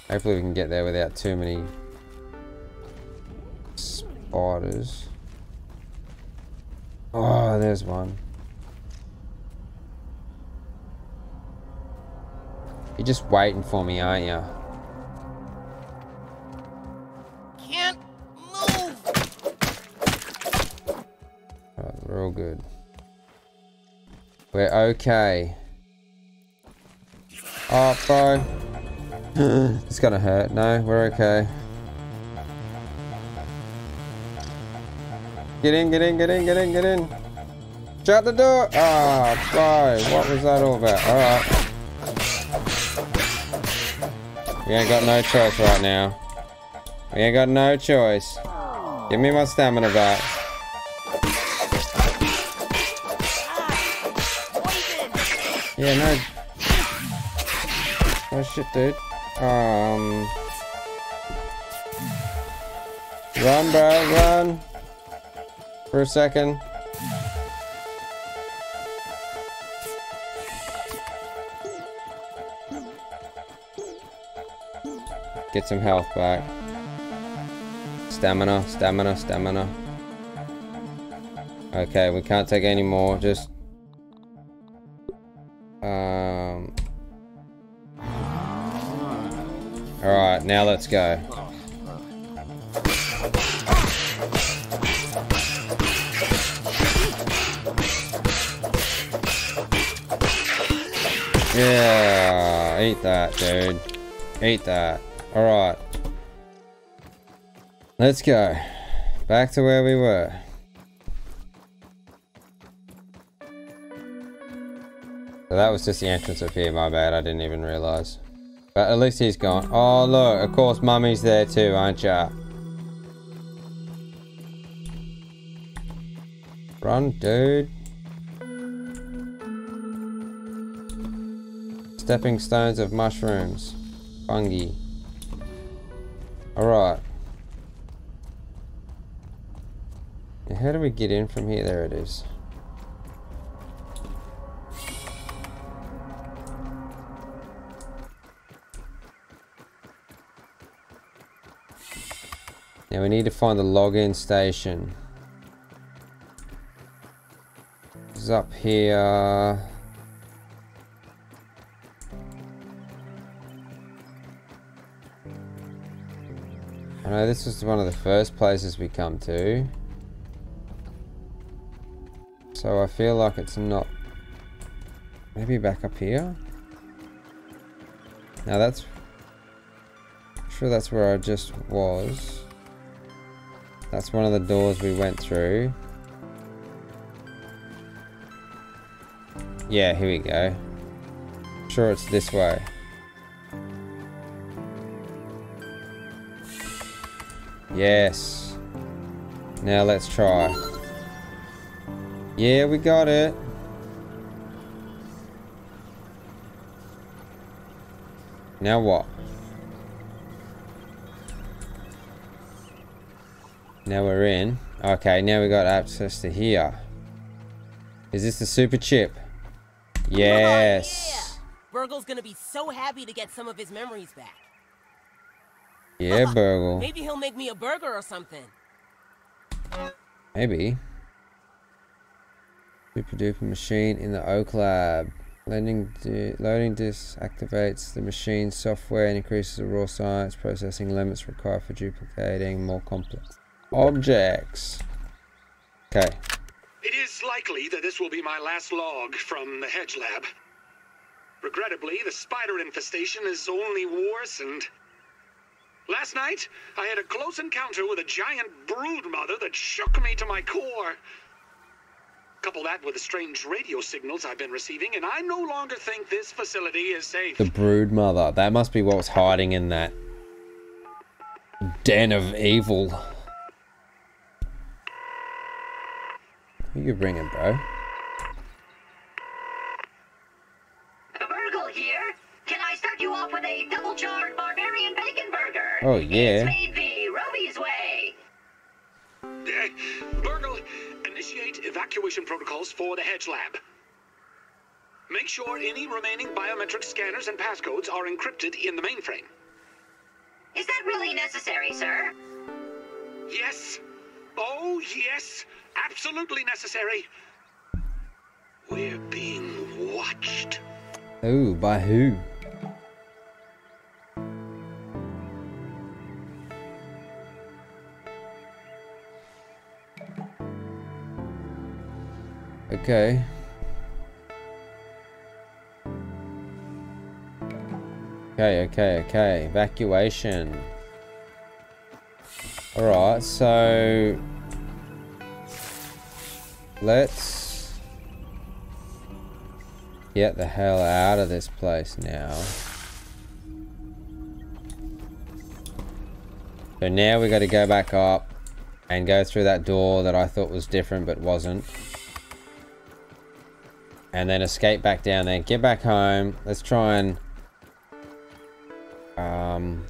A: Hopefully we can get there without too many spiders. Oh, there's one. You're just waiting for me, aren't you?
B: Can't move.
A: Right, we're all good. We're okay. Oh, bro. it's gonna hurt. No, we're okay. Get in, get in, get in, get in, get in. Shut the door. Ah, bro. What was that all about? Alright. We ain't got no choice right now. We ain't got no choice. Give me my stamina back. Yeah, no. Oh shit, dude. Um. Run, bro, run. For a second. Get some health back. Stamina, stamina, stamina. Okay, we can't take any more. Just um. All right, now let's go. Yeah, eat that, dude. Eat that. Alright. Let's go. Back to where we were. So that was just the entrance up here, my bad, I didn't even realise. But at least he's gone. Oh look, of course mummy's there too, aren't ya? Run, dude. Stepping stones of mushrooms. Fungi. Alright. How do we get in from here? There it is. Now we need to find the login station. It's up here. This is one of the first places we come to. So I feel like it's not... Maybe back up here? Now that's... I'm sure that's where I just was. That's one of the doors we went through. Yeah, here we go. Sure it's this way. Yes. Now let's try. Yeah, we got it. Now what? Now we're in. Okay, now we got access to here. Is this the super chip? Yes.
B: BURG.L's gonna be so happy to get some of his memories back.
A: Yeah, burger.
B: Maybe he'll make me a burger or something.
A: Maybe. Super duper machine in the Oak Lab. Loading, di- loading disk activates the machine software and increases the raw science processing limits required for duplicating more complex objects. Okay.
D: It is likely that this will be my last log from the Hedge Lab. Regrettably, the spider infestation is only worsened. Last night, I had a close encounter with a giant brood mother that shook me to my core. Couple that with the strange radio signals I've been receiving, and I no longer think this facility is safe.
A: The brood mother. That must be what's hiding in that den of evil. Who you bringing, bro? Oh, yeah.
C: It's made the Roby's way.
D: Uh, BURG.L, initiate evacuation protocols for the Hedge Lab. Make sure any remaining biometric scanners and passcodes are encrypted in the mainframe.
C: Is that really necessary, sir?
D: Yes. Oh, yes. Absolutely necessary. We're being watched.
A: Oh, by who? Okay. Okay, okay, okay. Evacuation. Alright, so... Let's... Get the hell out of this place now. So now we got to go back up and go through that door that I thought was different but wasn't. And then escape back down there. Get back home. Let's try and um,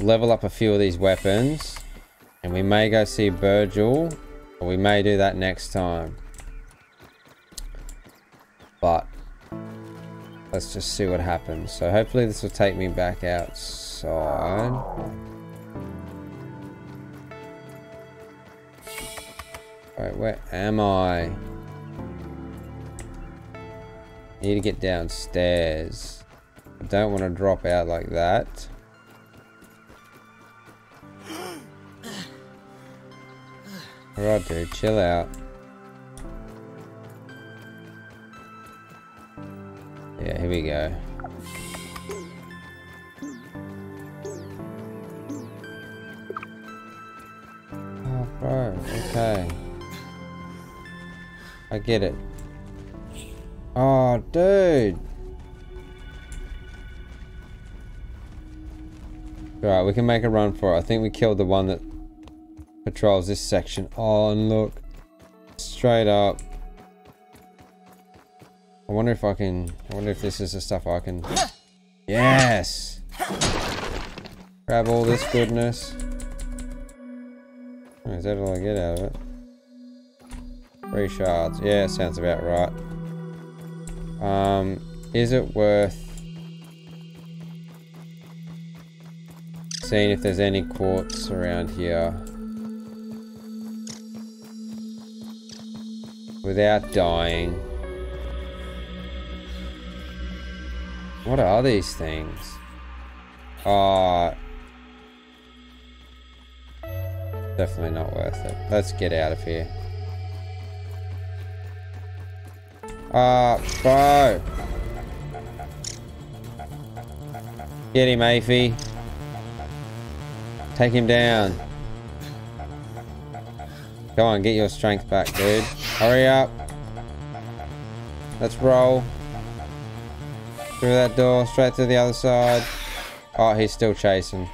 A: level up a few of these weapons. And we may go see Virgil. Or we may do that next time. But let's just see what happens. So hopefully this will take me back out side. Wait, where am I? Need to get downstairs. I don't want to drop out like that. Alright dude, chill out. Yeah, here we go. Oh, bro, okay. I get it. Oh, dude. Right, we can make a run for it. I think we killed the one that patrols this section. Oh, and look. Straight up. I wonder if I can... I wonder if this is the stuff I can... Yes! Grab all this goodness. Is that all I get out of it? Three shards. Yeah, sounds about right. Um, is it worth seeing if there's any quartz around here without dying? What are these things? Ah, definitely not worth it. Let's get out of here. Ah, bro. Get him, Afy. Take him down. Go on, get your strength back, dude. Hurry up. Let's roll. Through that door, straight to the other side. Oh, he's still chasing.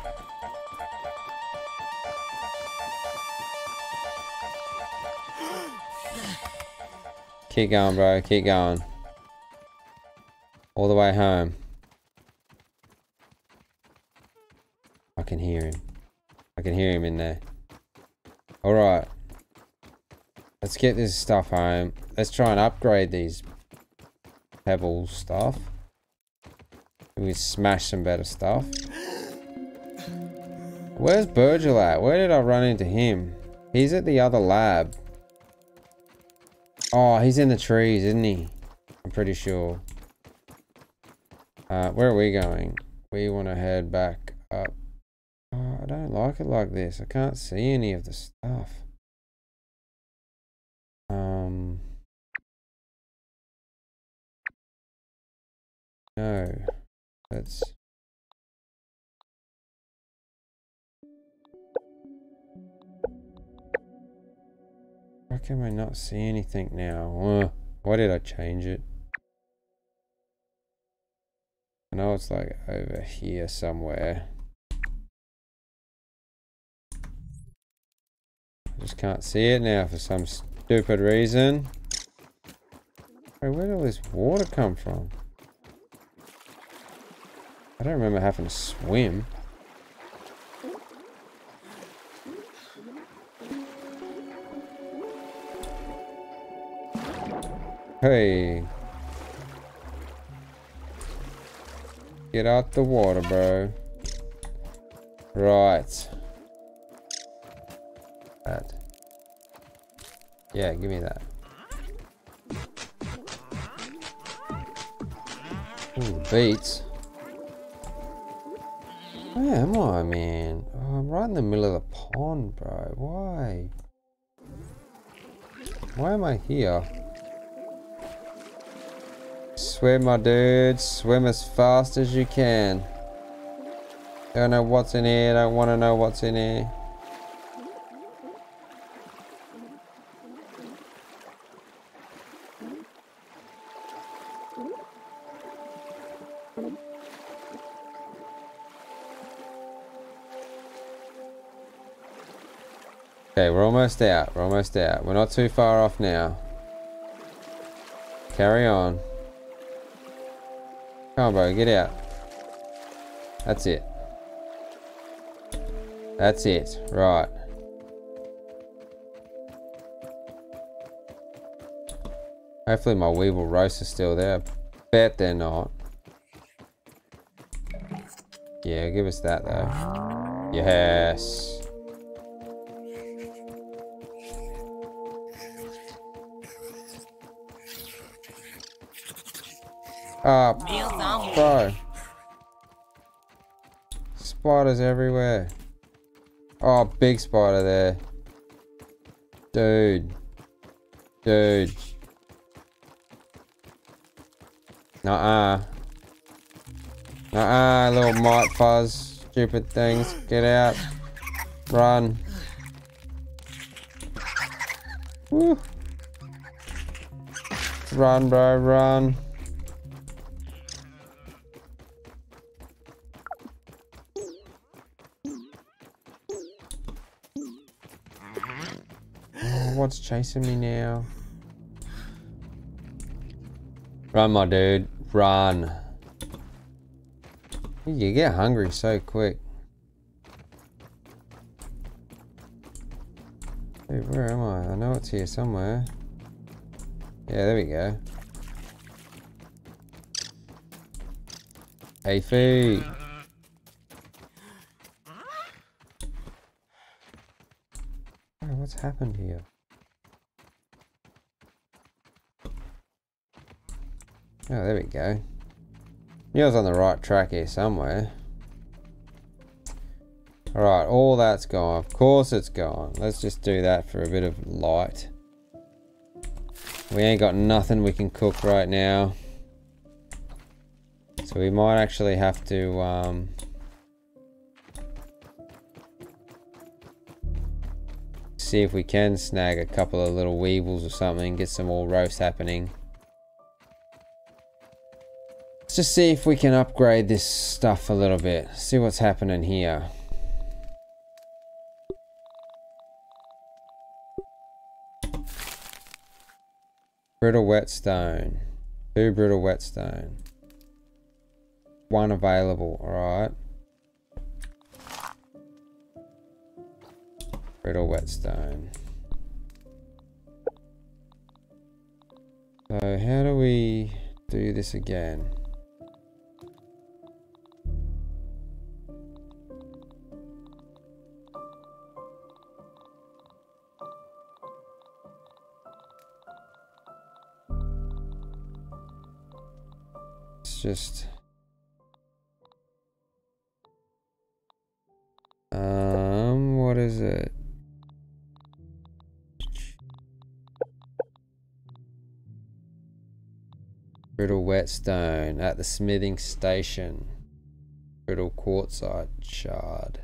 A: Keep going, bro. Keep going. All the way home. I can hear him. I can hear him in there. Alright. Let's get this stuff home. Let's try and upgrade these pebble stuff. We smash some better stuff. Where's Virgil at? Where did I run into him? He's at the other lab. Oh, he's in the trees, isn't he? I'm pretty sure. Uh, where are we going? We want to head back up. Oh, I don't like it like this. I can't see any of the stuff. Um. No. Let's. Why can I not see anything now? Why did I change it? I know it's like over here somewhere. I just can't see it now for some stupid reason. Hey, where did all this water come from? I don't remember having to swim. Hey. Get out the water, bro. Right. That. Yeah, give me that. Ooh, beats. Where am I, man? Oh, I'm right in the middle of the pond, bro. Why? Why am I here? Swim, my dudes. Swim as fast as you can. Don't know what's in here. Don't want to know what's in here. Okay, we're almost out. We're almost out. We're not too far off now. Carry on. Come on, bro. Get out. That's it. That's it. Right. Hopefully my Weevil roast is still there. Bet they're not. Yeah, give us that though. Ah. Yes. Ah,
B: Meals
A: bro. Spiders everywhere. Oh, big spider there. Dude. Dude. Nuh-uh. Nuh-uh, little mite fuzz. Stupid things. Get out. Run. Woo. Run, bro, run. What's chasing me now? Run, my dude. Run. You get hungry so quick. Dude, where am I? I know it's here somewhere. Yeah, there we go. Hey. Oh, what's happened here? Oh, there we go. Knew I was on the right track here somewhere. Alright, all that's gone. Of course it's gone. Let's just do that for a bit of light. We ain't got nothing we can cook right now. So we might actually have to, um... See if we can snag a couple of little weevils or something, get some more roast happening. Just see if we can upgrade this stuff a little bit. See what's happening here. Brittle whetstone. Two brittle whetstone. One available, alright. Brittle whetstone. So how do we do this again? Just um what is it? Brittle whetstone at the smithing station. Brittle quartzite shard.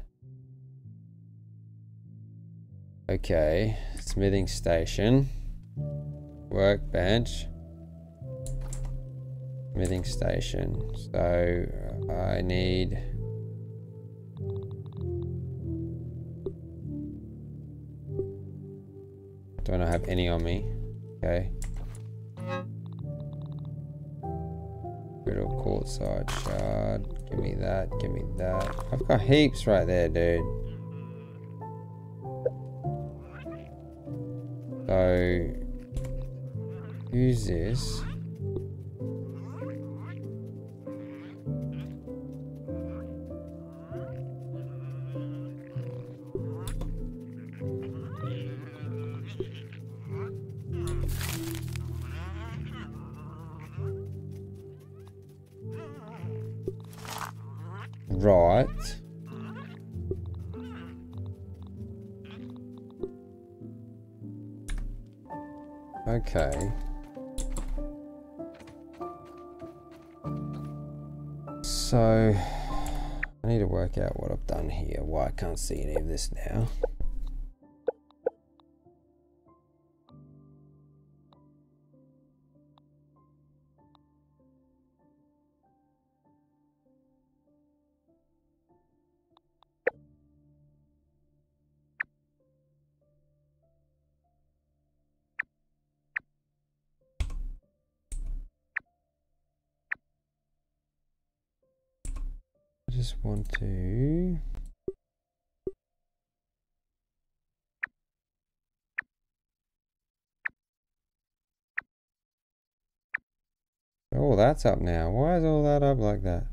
A: Okay, smithing station. Workbench. Smithing station. So I need. Do I not have any on me? Okay. Brittle quartzite shard. Give me that. Give me that. I've got heaps right there, dude. So use this. Right. Okay. So, I need to work out what I've done here, why I can't see any of this now. That's up now. Why is all that up like that?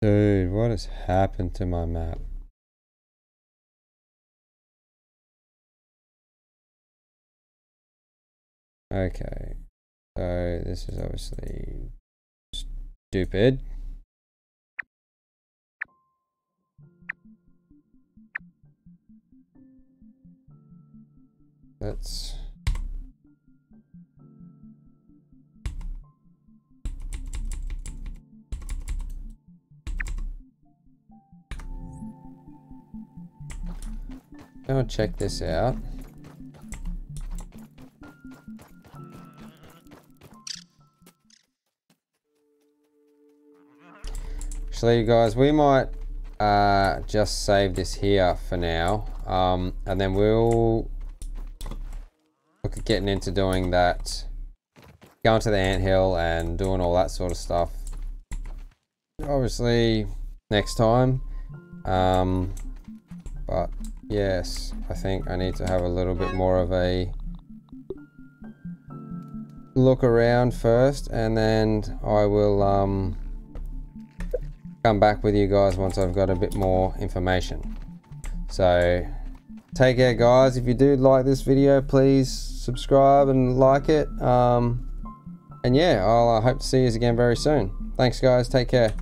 A: Dude, what has happened to my map? Okay. So this is obviously stupid. Let's go check this out. Actually, guys, we might uh, just save this here for now. Um, and then we'll look at getting into doing that. Going to the anthill and doing all that sort of stuff. Obviously, next time. Um, but yes, I think I need to have a little bit more of a look around first and then I will um, come back with you guys once I've got a bit more information. So take care guys. If you do like this video, please subscribe and like it. Um, and yeah, I'll uh, hope to see you again very soon. Thanks guys. Take care.